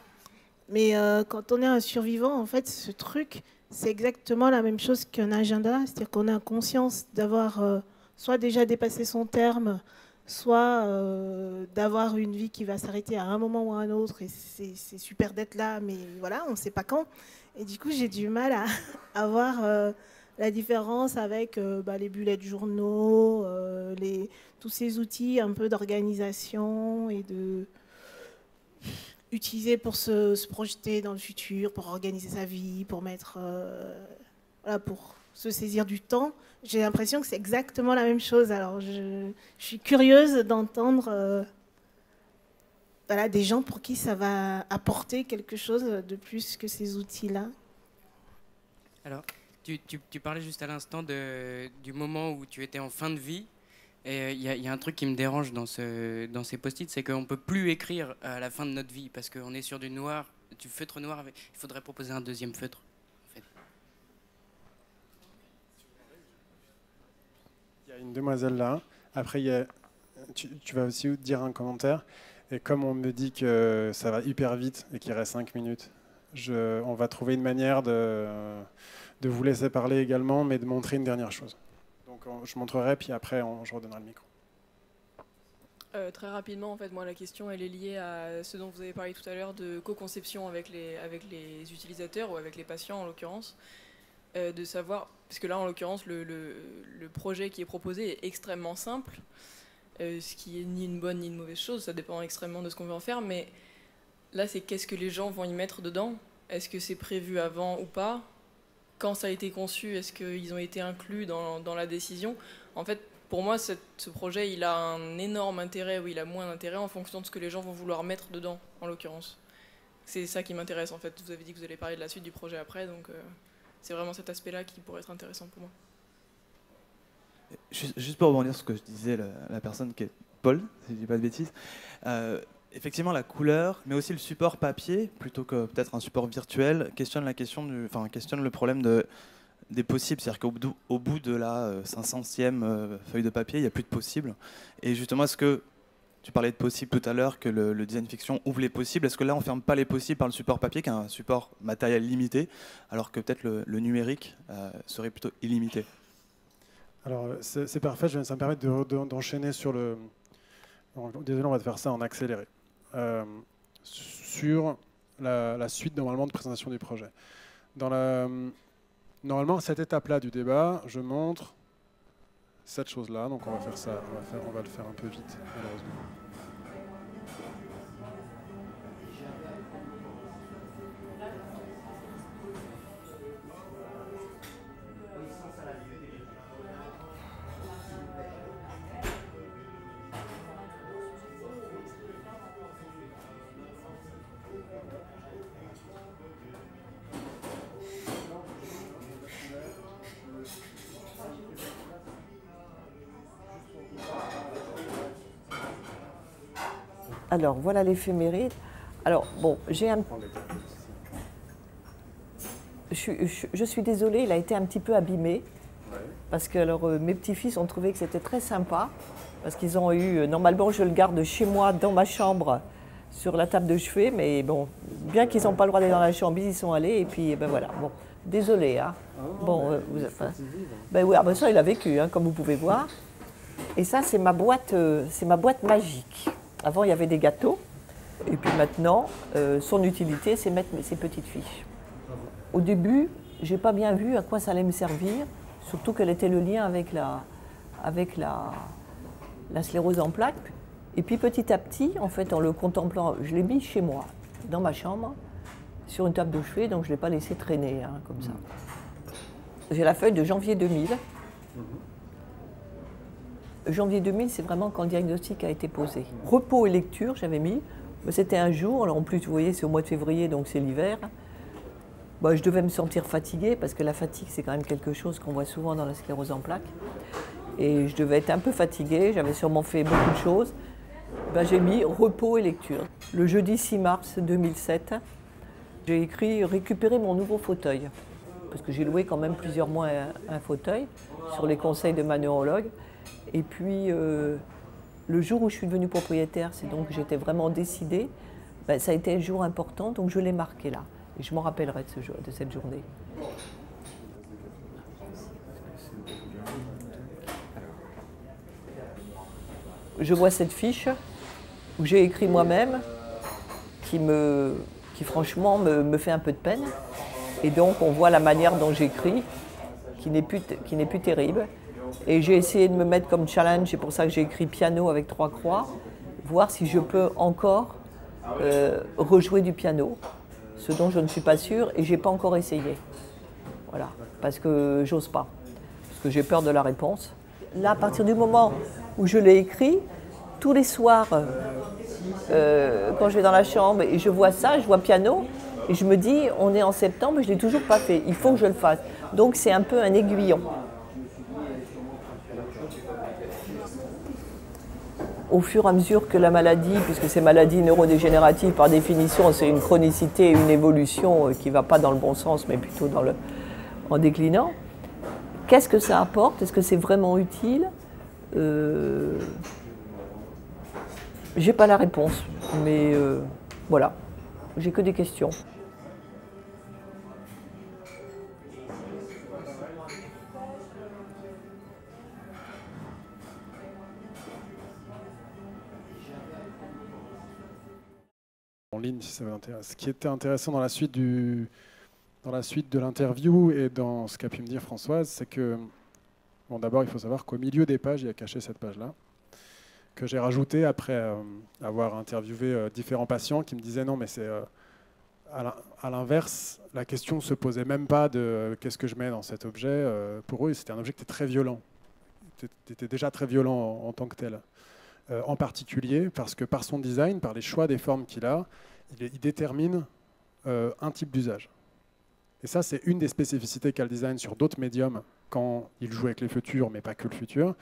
mais euh, quand on est un survivant, en fait, ce truc, c'est exactement la même chose qu'un agenda. C'est-à-dire qu'on a conscience d'avoir euh, soit déjà dépassé son terme, soit euh, d'avoir une vie qui va s'arrêter à un moment ou à un autre. Et c'est super d'être là, mais voilà, on ne sait pas quand. Et du coup, j'ai du mal à, à voir la différence avec bah, les bullets de journaux, tous ces outils un peu d'organisation et de utiliser pour se, projeter dans le futur, pour organiser sa vie, pour mettre, euh, voilà, pour se saisir du temps. J'ai l'impression que c'est exactement la même chose. Alors, je, suis curieuse d'entendre euh, voilà, des gens pour qui ça va apporter quelque chose de plus que ces outils-là. Alors, tu, parlais juste à l'instant du moment où tu étais en fin de vie. Et il euh, y, a un truc qui me dérange dans, ce, dans ces post-it, c'est qu'on ne peut plus écrire à la fin de notre vie parce qu'on est sur du noir, du feutre noir. Il faudrait proposer un deuxième feutre. Il y a une demoiselle là. Après, y a, tu, tu, vas aussi dire un commentaire. Et comme on me dit que ça va hyper vite et qu'il reste 5 minutes, je, on va trouver une manière de vous laisser parler également, mais de montrer une dernière chose je montrerai, puis après, je redonnerai le micro. Euh, très rapidement, en fait, moi, la question, elle est liée à ce dont vous avez parlé tout à l'heure de co-conception avec les, utilisateurs ou avec les patients, en l'occurrence. Euh, de savoir, parce que là, en l'occurrence, le, le, projet qui est proposé est extrêmement simple, euh, ce qui est ni une bonne ni une mauvaise chose, ça dépend extrêmement de ce qu'on veut en faire, mais là, c'est qu'est-ce que les gens vont y mettre dedans? Est-ce que c'est prévu avant ou pas? Quand ça a été conçu, est-ce qu'ils ont été inclus dans, la décision? En fait, pour moi, ce projet, il a un énorme intérêt ou il a moins d'intérêt en fonction de ce que les gens vont vouloir mettre dedans, en l'occurrence. C'est ça qui m'intéresse, en fait. Vous avez dit que vous allez parler de la suite du projet après, donc euh, c'est vraiment cet aspect-là qui pourrait être intéressant pour moi. Juste pour rebondir sur ce que je disais, la, personne qui est Paul, si je dis pas de bêtises, euh, effectivement, la couleur, mais aussi le support papier, plutôt que peut-être un support virtuel, questionne la question du, enfin, questionne le problème de, des possibles. C'est-à-dire qu'au bout, de la 500e euh, euh, feuille de papier, il n'y a plus de possibles. Et justement, est-ce que tu parlais de possibles tout à l'heure, que le, design fiction ouvre les possibles? Est-ce que là, on ne ferme pas les possibles par le support papier, qui est un support matériel limité, alors que peut-être le, numérique euh, serait plutôt illimité? Alors, c'est parfait. Ça me permet d'enchaîner sur le. Désolé, on va faire ça en accéléré. Euh, sur la, suite normalement de présentation du projet. Dans la, normalement, cette étape-là du débat, je montre cette chose-là. Donc on va faire ça, on va, faire, on va le faire un peu vite, malheureusement. Alors, voilà l'éphéméride. Alors, bon, j'ai un. Je, suis désolée, il a été un petit peu abîmé. Parce que alors, euh, mes petits-fils ont trouvé que c'était très sympa. Parce qu'ils ont eu. Euh, normalement, je le garde chez moi, dans ma chambre, sur la table de chevet. Mais bon, bien qu'ils n'ont pas le droit d'aller dans la chambre, ils y sont allés. Et puis, ben voilà. Bon, désolé. Hein. Ah bon, euh, vous avez. Ben oui, ah ben ça, il a vécu, hein, comme vous pouvez voir. Et ça, c'est ma boîte, c'est ma boîte magique. Avant, il y avait des gâteaux. Et puis maintenant, euh, son utilité, c'est mettre ses petites fiches. Au début, je n'ai pas bien vu à quoi ça allait me servir, surtout quel était le lien avec la, avec la sclérose en plaques. Et puis petit à petit, en fait, en le contemplant, je l'ai mis chez moi, dans ma chambre, sur une table de chevet, donc je ne l'ai pas laissé traîner hein, comme ça. J'ai la feuille de janvier 2000. Janvier 2000, c'est vraiment quand le diagnostic a été posé. Repos et lecture, j'avais mis. C'était un jour, alors en plus, vous voyez, c'est au mois de février, donc c'est l'hiver. Bah, je devais me sentir fatiguée, parce que la fatigue, c'est quand même quelque chose qu'on voit souvent dans la sclérose en plaques. Et je devais être un peu fatiguée, j'avais sûrement fait beaucoup de choses. Bah, j'ai mis repos et lecture. Le jeudi 6 mars 2007, j'ai écrit récupérer mon nouveau fauteuil. Parce que j'ai loué quand même plusieurs mois un fauteuil sur les conseils de ma neurologue. Et puis, euh, le jour où je suis devenue propriétaire, c'est donc j'étais vraiment décidée, ben, ça a été un jour important, donc je l'ai marqué là. Et je m'en rappellerai de, ce jour, de cette journée. Je vois cette fiche où j'ai écrit moi-même, qui, me, qui franchement me, fait un peu de peine. Et donc on voit la manière dont j'écris, qui n'est plus, qui n'est plus terrible. Et j'ai essayé de me mettre comme challenge, c'est pour ça que j'ai écrit piano avec trois croix, voir si je peux encore euh, rejouer du piano, ce dont je ne suis pas sûre et j'ai pas encore essayé. Voilà, parce que j'ose pas, parce que j'ai peur de la réponse. Là, à partir du moment où je l'ai écrit, tous les soirs, euh, quand je vais dans la chambre et je vois ça, je vois piano, et je me dis, on est en septembre, je ne l'ai toujours pas fait, il faut que je le fasse. Donc c'est un peu un aiguillon. Au fur et à mesure que la maladie, puisque ces maladies neurodégénératives, par définition, c'est une chronicité et une évolution euh, qui ne va pas dans le bon sens, mais plutôt en déclinant, qu'est-ce que ça apporte? Est-ce que c'est vraiment utile? Euh, J'ai pas la réponse, mais euh, voilà, j'ai que des questions. Ce qui était intéressant dans la suite, du, dans la suite de l'interview et dans ce qu'a pu me dire Françoise, c'est que, bon, d'abord, il faut savoir qu'au milieu des pages, il y a caché cette page-là, que j'ai rajoutée après euh, avoir interviewé euh, différents patients qui me disaient non, mais c'est. euh, à l'in- à l'inverse, la question ne se posait même pas de qu'est-ce que je mets dans cet objet. pour eux, c'était un objet qui était très violent. Qui était déjà très violent en, tant que tel. En particulier parce que par son design, par les choix des formes qu'il a, il, détermine euh, un type d'usage. Et ça, c'est une des spécificités qu'a le design sur d'autres médiums quand il joue avec les futurs, mais pas que le futur,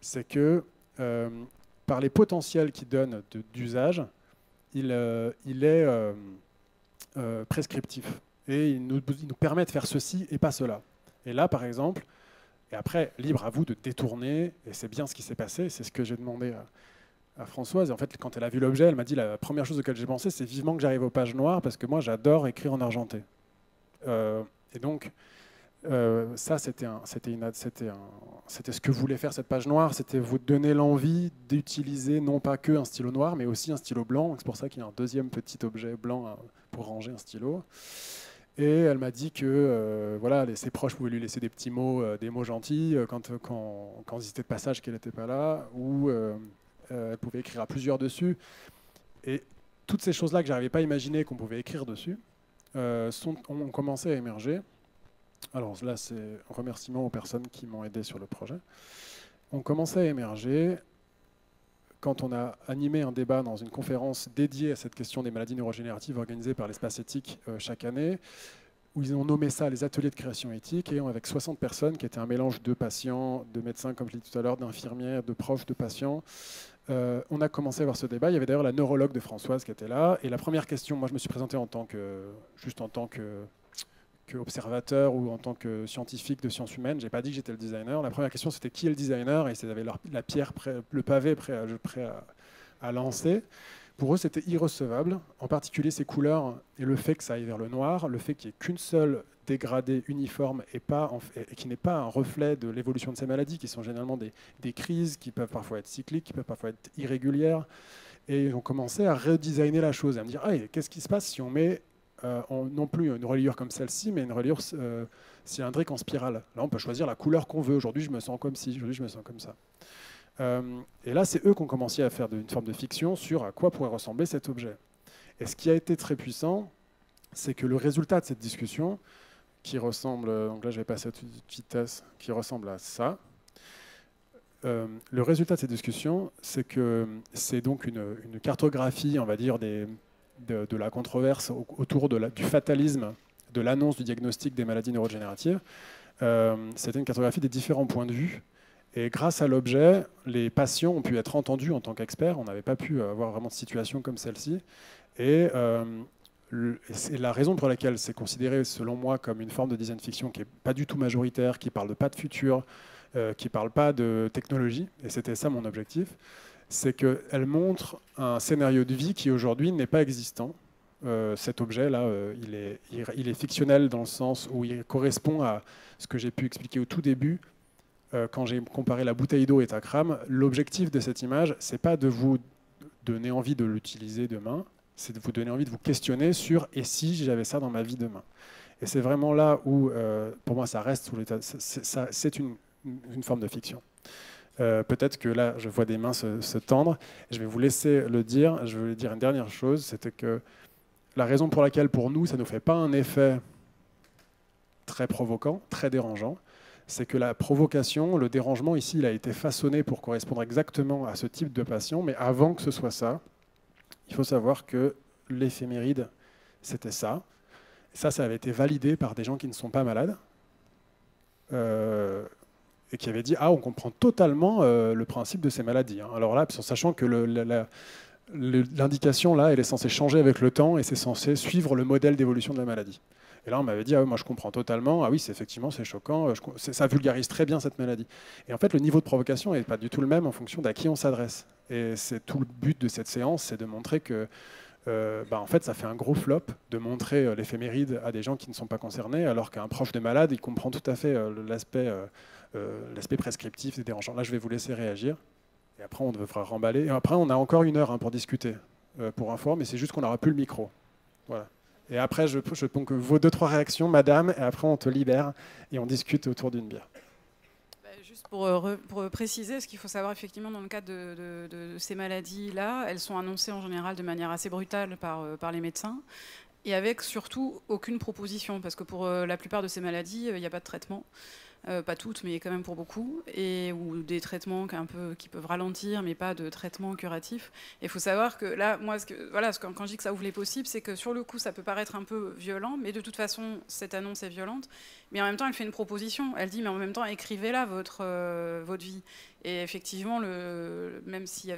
c'est que euh, par les potentiels qu'il donne d'usage, il, euh, est prescriptif. Et il nous, permet de faire ceci et pas cela. Et là, par exemple, et après, libre à vous de détourner, et c'est bien ce qui s'est passé, c'est ce que j'ai demandé à Françoise. Et en fait, quand elle a vu l'objet, elle m'a dit la première chose auquel j'ai pensé, c'est vivement que j'arrive aux pages noires, parce que moi, j'adore écrire en argenté. Euh, et donc, euh, ça, c'était ce que voulait faire cette page noire, c'était vous donner l'envie d'utiliser non pas que un stylo noir, mais aussi un stylo blanc. C'est pour ça qu'il y a un deuxième petit objet blanc euh, pour ranger un stylo. Et elle m'a dit que voilà, ses proches pouvaient lui laisser des petits mots, des mots gentils quand, quand, quand ils étaient de passage qu'elle n'était pas là, ou elle pouvait écrire à plusieurs dessus. Et toutes ces choses-là que j'arrivais pas à imaginer qu'on pouvait écrire dessus euh, ont commencé à émerger. Alors là, c'est un remerciement aux personnes qui m'ont aidé sur le projet. On commençait à émerger quand on a animé un débat dans une conférence dédiée à cette question des maladies neurogénératives organisée par l'espace éthique euh, chaque année, où ils ont nommé ça les ateliers de création éthique, avec 60 personnes qui étaient un mélange de patients, de médecins, comme je l'ai dit tout à l'heure, d'infirmières, de profs, de patients. Euh, on a commencé à avoir ce débat. Il y avait d'ailleurs la neurologue de Françoise qui était là. Et la première question, moi je me suis présenté en tant que, juste en tant que, observateur ou en tant que scientifique de sciences humaines. J'ai pas dit que j'étais le designer. La première question c'était qui est le designer? Et ils avaient leur- la pierre, le pavé prêt à lancer. Pour eux, c'était irrecevable, en particulier ces couleurs et le fait que ça aille vers le noir, le fait qu'il n'y ait qu'une seule dégradée uniforme et, qui n'est pas un reflet de l'évolution de ces maladies, qui sont généralement des, crises qui peuvent parfois être cycliques, qui peuvent parfois être irrégulières. Et ils ont commencé à redesigner la chose, à me dire Ah, qu'est-ce qui se passe si on met euh, non plus une reliure comme celle-ci, mais une reliure euh, cylindrique en spirale? Là, on peut choisir la couleur qu'on veut. Aujourd'hui, je me sens comme ci, aujourd'hui, je me sens comme ça. Euh, et là, c'est eux qui ont commencé à faire une forme de fiction sur à quoi pourrait ressembler cet objet. Et ce qui a été très puissant, c'est que le résultat de cette discussion, qui ressemble, donc là je vais passer à toute vitesse, qui ressemble à ça. Euh, le résultat de cette discussion, c'est que c'est donc une, cartographie, on va dire, de, la controverse autour du fatalisme de l'annonce du diagnostic des maladies neurodégénératives. Euh, C'était une cartographie des différents points de vue. Et grâce à l'objet, les patients ont pu être entendus en tant qu'experts. On n'avait pas pu avoir vraiment de situation comme celle-ci. Et euh, la raison pour laquelle c'est considéré, selon moi, comme une forme de design fiction qui n'est pas du tout majoritaire, qui parle de pas de futur, euh, qui ne parle pas de technologie, et c'était ça mon objectif, c'est qu'elle montre un scénario de vie qui aujourd'hui n'est pas existant. Euh, cet objet-là, euh, il, est, il, est, fictionnel dans le sens où il correspond à ce que j'ai pu expliquer au tout début, quand j'ai comparé la bouteille d'eau et Takram. L'objectif de cette image, c'est pas de vous donner envie de l'utiliser demain, c'est de vous donner envie de vous questionner sur et si j'avais ça dans ma vie demain? Et c'est vraiment là où, pour moi, ça reste sous l'état. C'est une une forme de fiction. Euh, peut-être que là, je vois des mains se, tendre. Je vais vous laisser le dire. Je voulais dire une dernière chose, c'était que la raison pour laquelle, pour nous, ça ne nous fait pas un effet très provoquant, très dérangeant, c'est que la provocation, le dérangement ici, il a été façonné pour correspondre exactement à ce type de patient, mais avant que ce soit ça, il faut savoir que l'éphéméride, c'était ça. Ça, ça avait été validé par des gens qui ne sont pas malades. Euh, et qui avait dit ah on comprend totalement euh, le principe de ces maladies. Hein. Alors là, en sachant que l'indication là, elle est censée changer avec le temps et c'est censé suivre le modèle d'évolution de la maladie. Et là, on m'avait dit, ah, moi je comprends totalement, ah oui, c'est effectivement, c'est choquant, euh, ça vulgarise très bien cette maladie. Et en fait, le niveau de provocation n'est pas du tout le même en fonction d'à qui on s'adresse. Et c'est tout le but de cette séance, c'est de montrer que euh, bah, en fait, ça fait un gros flop de montrer l'éphéméride à des gens qui ne sont pas concernés, alors qu'un proche de malade, il comprend tout à fait l'aspect euh, l'aspect prescriptif est dérangeant. Là, je vais vous laisser réagir. Et après, on devra remballer. Et après, on a encore une heure hein, pour discuter, euh, pour info, mais c'est juste qu'on n'aura plus le micro. Voilà. Et après, je, je que vos deux, trois réactions, madame, et après, on te libère et on discute autour d'une bière. Bah, juste pour, euh, pour, préciser, ce qu'il faut savoir effectivement dans le cadre de, ces maladies-là, elles sont annoncées en général de manière assez brutale par, par les médecins et avec surtout aucune proposition, parce que pour la plupart de ces maladies, il n'y a pas de traitement. Euh, pas toutes, mais quand même pour beaucoup, et, ou des traitements qui, peuvent ralentir, mais pas de traitement curatif. Il faut savoir que là, moi, ce que, voilà, quand, quand je dis que ça ouvre les possibles, c'est que sur le coup, ça peut paraître un peu violent, mais de toute façon, cette annonce est violente. Mais en même temps, elle fait une proposition. Elle dit, mais en même temps, écrivez-la votre, euh, votre vie. Et effectivement, le, même si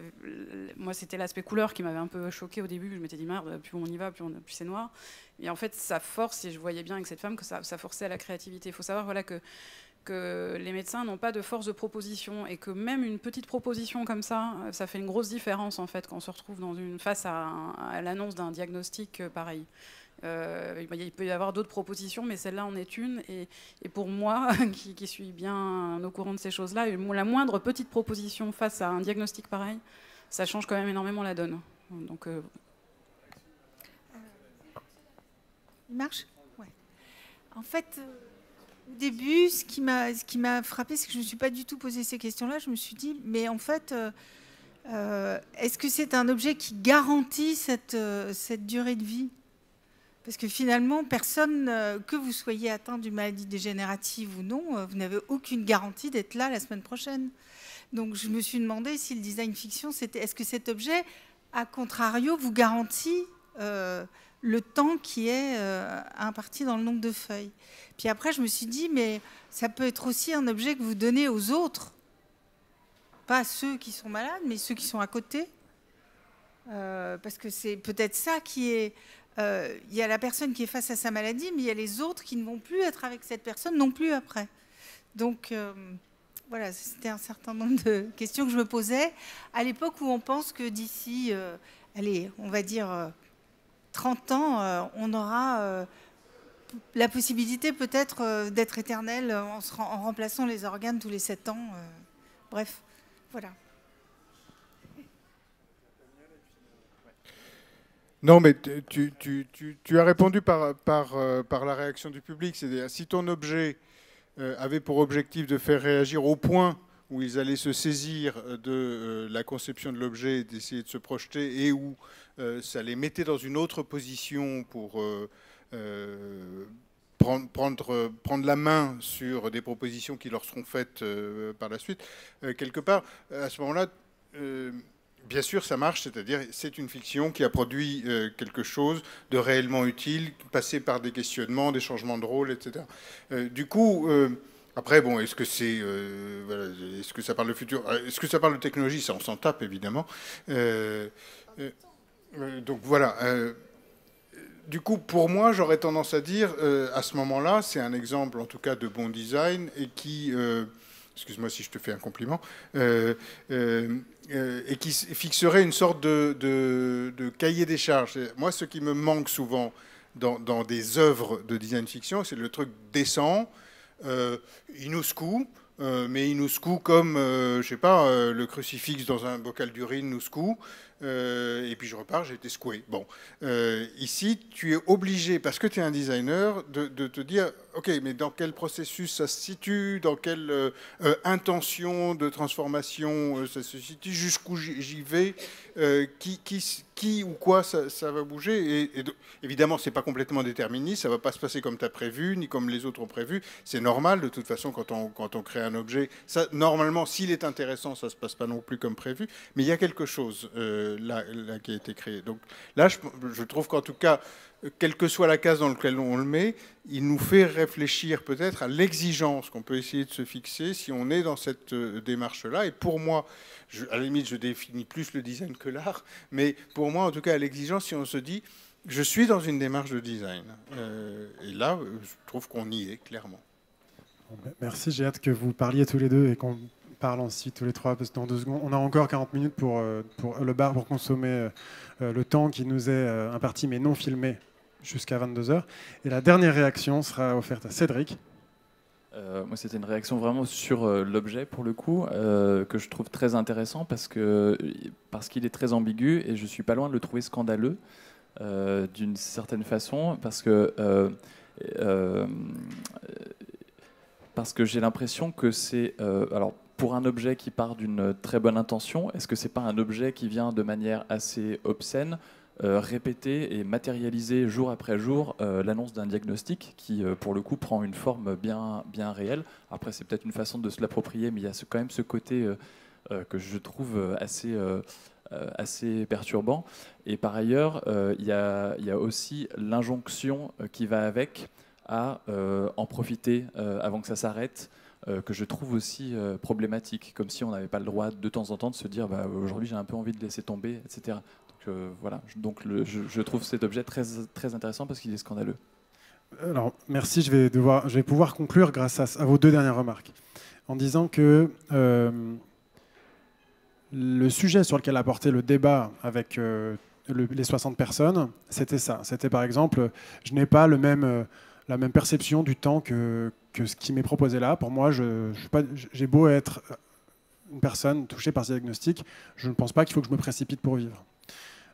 moi, c'était l'aspect couleur qui m'avait un peu choqué au début. Je m'étais dit, merde, plus on y va, plus, plus c'est noir. Et en fait, ça force, et je voyais bien avec cette femme que ça, ça forçait à la créativité. Il faut savoir voilà, que que les médecins n'ont pas de force de proposition et que même une petite proposition comme ça, ça fait une grosse différence en fait quand on se retrouve dans une face à, l'annonce d'un diagnostic euh, pareil. Euh, il peut y avoir d'autres propositions, mais celle-là en est une. Et, pour moi, qui, suis bien au courant de ces choses-là, la moindre petite proposition face à un diagnostic pareil, ça change quand même énormément la donne. Donc, euh, Il marche? Ouais. En fait. Début, ce qui m'a, ce frappé, c'est que je ne me suis pas du tout posé ces questions-là. Je me suis dit, mais en fait, euh, euh, est-ce que c'est un objet qui garantit cette, euh, durée de vie? Parce que finalement, personne, que vous soyez atteint d'une maladie dégénérative ou non, vous n'avez aucune garantie d'être là la semaine prochaine. Donc je me suis demandé si le design fiction, c'était, est-ce que cet objet, à contrario, vous garantit le temps qui est imparti dans le nombre de feuilles puis après, je me suis dit, mais ça peut être aussi un objet que vous donnez aux autres. Pas ceux qui sont malades, mais ceux qui sont à côté. Euh, parce que c'est peut-être ça qui est... Euh, il y a la personne qui est face à sa maladie, mais il y a les autres qui ne vont plus être avec cette personne non plus après. Donc euh, voilà, c'était un certain nombre de questions que je me posais à l'époque où on pense que d'ici, allez, on va dire 30 ans, on aura la possibilité peut-être euh, d'être éternel euh, en, remplaçant les organes tous les sept ans. Euh, bref, voilà. Non, mais tu, as répondu par, la réaction du public. C'est-à-dire, si ton objet avait pour objectif de faire réagir au point où ils allaient se saisir de la conception de l'objet, d'essayer de se projeter, et où ça les mettait dans une autre position pour euh, prendre la main sur des propositions qui leur seront faites par la suite. quelque part, à ce moment-là, bien sûr, ça marche, c'est-à-dire c'est une fiction qui a produit quelque chose de réellement utile, passé par des questionnements, des changements de rôle, etc. du coup, après, bon, est-ce que c'est, euh, est-ce que ça parle de futur, euh, est-ce que ça parle de technologie? Ça, on s'en tape évidemment. Euh, donc voilà. du coup, pour moi, j'aurais tendance à dire, à ce moment-là, c'est un exemple, en tout cas, de bon design et qui, excuse-moi si je te fais un compliment, et qui fixerait une sorte de, cahier des charges. Moi, ce qui me manque souvent dans, dans des œuvres de design fiction, c'est le truc décent Inouscou, euh, mais Inouscou comme, euh, je sais pas, le crucifix dans un bocal d'urine, Nouscou, et puis je repars, j'ai été secoué. Bon, ici, tu es obligé, parce que tu es un designer, de, de, te dire, ok, mais dans quel processus ça se situe, dans quelle intention de transformation ça se situe, jusqu'où j'y vais, qui, qui, qui, ou quoi ça, va bouger. Et, évidemment, c'est pas complètement déterministe, ça va pas se passer comme tu as prévu, ni comme les autres ont prévu. C'est normal, de toute façon, quand on, quand on crée un objet. Ça, normalement, s'il est intéressant, ça se passe pas non plus comme prévu. Mais il y a quelque chose euh, là, qui a été créé. Donc là, je trouve qu'en tout cas, quelle que soit la case dans laquelle on le met, il nous fait réfléchir peut-être à l'exigence qu'on peut essayer de se fixer si on est dans cette euh, démarche-là. Et pour moi, à la limite, je définis plus le design que l'art, mais pour moi, en tout cas, à l'exigence, si on se dit, je suis dans une démarche de design. Euh, et là, euh, je trouve qu'on y est, clairement. Ben, merci, j'ai hâte que vous parliez tous les deux et qu'on parle ensuite tous les trois, parce que dans deux secondes, on a encore 40 minutes pour, pour le bar pour consommer le temps qui nous est imparti, mais non filmé, jusqu'à 22h. Et la dernière réaction sera offerte à Cédric. Euh, moi, c'était une réaction vraiment sur euh, l'objet, pour le coup, euh, que je trouve très intéressant parce que parce qu'il est très ambigu et je suis pas loin de le trouver scandaleux d'une certaine façon parce que parce que j'ai l'impression que c'est alors pour un objet qui part d'une très bonne intention, est-ce que c'est pas un objet qui vient de manière assez obscène euh, répéter et matérialiser jour après jour euh, l'annonce d'un diagnostic qui, euh, pour le coup, prend une forme bien, bien réelle. Après, c'est peut-être une façon de se l'approprier, mais il y a quand même ce côté que je trouve assez, assez perturbant. Et par ailleurs, il y, a, y, a, aussi l'injonction qui va avec à en profiter avant que ça s'arrête. que je trouve aussi problématique, comme si on n'avait pas le droit de temps en temps de se dire bah, aujourd'hui j'ai un peu envie de laisser tomber, etc voilà, donc je, trouve cet objet très, intéressant parce qu'il est scandaleux. Alors merci, je vais, devoir, pouvoir conclure grâce à, vos deux dernières remarques en disant que euh, le sujet sur lequel a porté le débat avec euh, les 60 personnes, c'était ça. C'était par exemple, je n'ai pas euh, la même perception du temps que, que ce qui m'est proposé là. Pour moi, j'ai beau être une personne touchée par ce diagnostic, je ne pense pas qu'il faut que je me précipite pour vivre.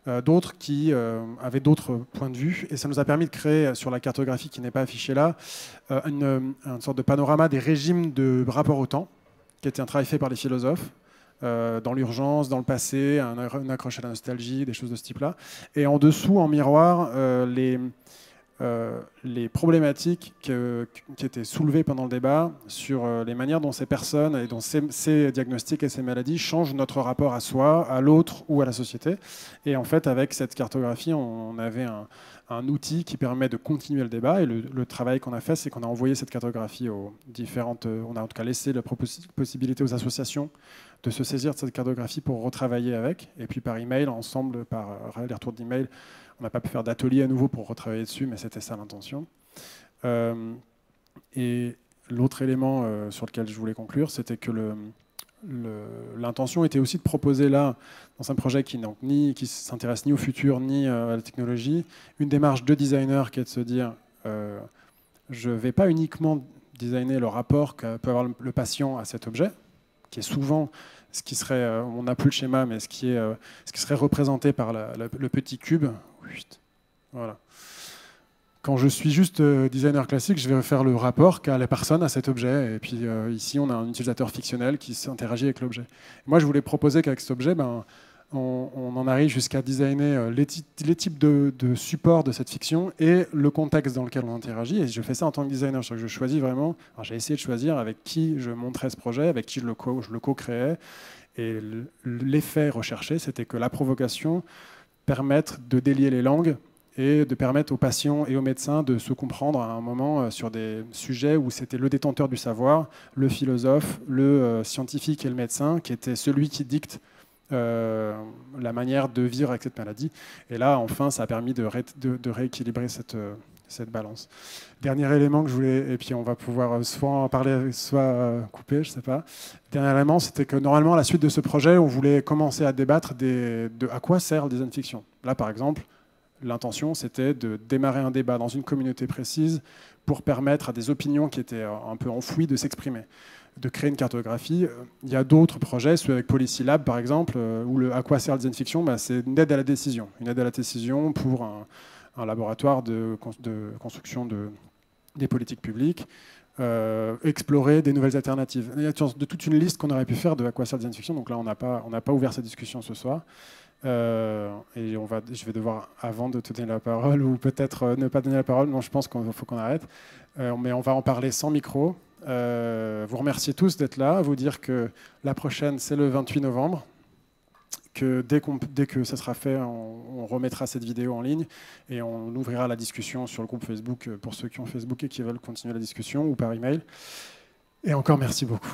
Euh, d'autres qui euh, avaient d'autres points de vue. Et ça nous a permis de créer, sur la cartographie qui n'est pas affichée là, euh, une, sorte de panorama des régimes de rapport au temps, qui était un travail fait par les philosophes. dans l'urgence, dans le passé, un, accroche à la nostalgie, des choses de ce type-là. Et en dessous, en miroir, les, euh, les problématiques qui étaient soulevées pendant le débat sur euh, les manières dont ces personnes et dont ces, diagnostics et ces maladies changent notre rapport à soi, à l'autre ou à la société. Et en fait, avec cette cartographie, on, avait un, outil qui permet de continuer le débat. Et le, travail qu'on a fait, c'est qu'on a envoyé cette cartographie aux différentes. Euh, on a en tout cas laissé la possibilité aux associations de se saisir de cette cartographie pour retravailler avec. Et puis par email, ensemble, par les retours d'email, on n'a pas pu faire d'atelier à nouveau pour retravailler dessus, mais c'était ça l'intention. Euh, et l'autre élément euh, sur lequel je voulais conclure, c'était que l'intention était aussi de proposer là, dans un projet qui ne qui s'intéresse ni au futur ni euh, à la technologie, une démarche de designer qui est de se dire je ne vais pas uniquement designer le rapport que peut avoir le patient à cet objet, qui est souvent ce qui serait, on n'a plus le schéma, mais ce qui, est, ce qui serait représenté par le petit cube, voilà. Quand je suis juste euh, designer classique, je vais faire le rapport qu'a la personne à cet objet. Et puis euh, ici, on a un utilisateur fictionnel qui s'interagit avec l'objet. Moi, je voulais proposer qu'avec cet objet, ben, on, en arrive jusqu'à designer euh, les, types de, supports de cette fiction et le contexte dans lequel on interagit. Et je fais ça en tant que designer, je choisis vraiment. J'ai essayé de choisir avec qui je montrais ce projet, avec qui je le co-créais. et l'effet recherché, c'était que la provocation permette de délier les langues et de permettre aux patients et aux médecins de se comprendre à un moment euh, sur des sujets où c'était le détenteur du savoir, le philosophe, le euh, scientifique et le médecin, qui était celui qui dicte la manière de vivre avec cette maladie. Et là, enfin, ça a permis de, rééquilibrer cette, cette balance. Dernier élément que je voulais, et puis on va pouvoir soit en parler, soit couper, je sais pas. Dernier élément, c'était que normalement, à la suite de ce projet, on voulait commencer à débattre de à quoi sert le design. Là, par exemple, L'intention, c'était de démarrer un débat dans une communauté précise pour permettre à des opinions qui étaient un peu enfouies de s'exprimer, de créer une cartographie. Il y a d'autres projets, ceux avec Policy Lab par exemple, euh, où le à quoi sert le design fiction bah, C'est une aide à la décision. Une aide à la décision pour un, laboratoire de, construction de, des politiques publiques. Euh, explorer des nouvelles alternatives. Il y a de toute une liste qu'on aurait pu faire de à quoi sert design fiction, donc là on n'a pas, pas ouvert cette discussion ce soir. Euh, et on va, je vais devoir, avant de te donner la parole, ou peut-être ne pas donner la parole, non, je pense qu'il faut qu'on arrête. Mais on va en parler sans micro. Vous remercier tous d'être là, vous dire que la prochaine, c'est le 28 novembre. Que dès, que ça sera fait, on, remettra cette vidéo en ligne et on ouvrira la discussion sur le groupe Facebook pour ceux qui ont Facebook et qui veulent continuer la discussion ou par email. Et encore merci beaucoup.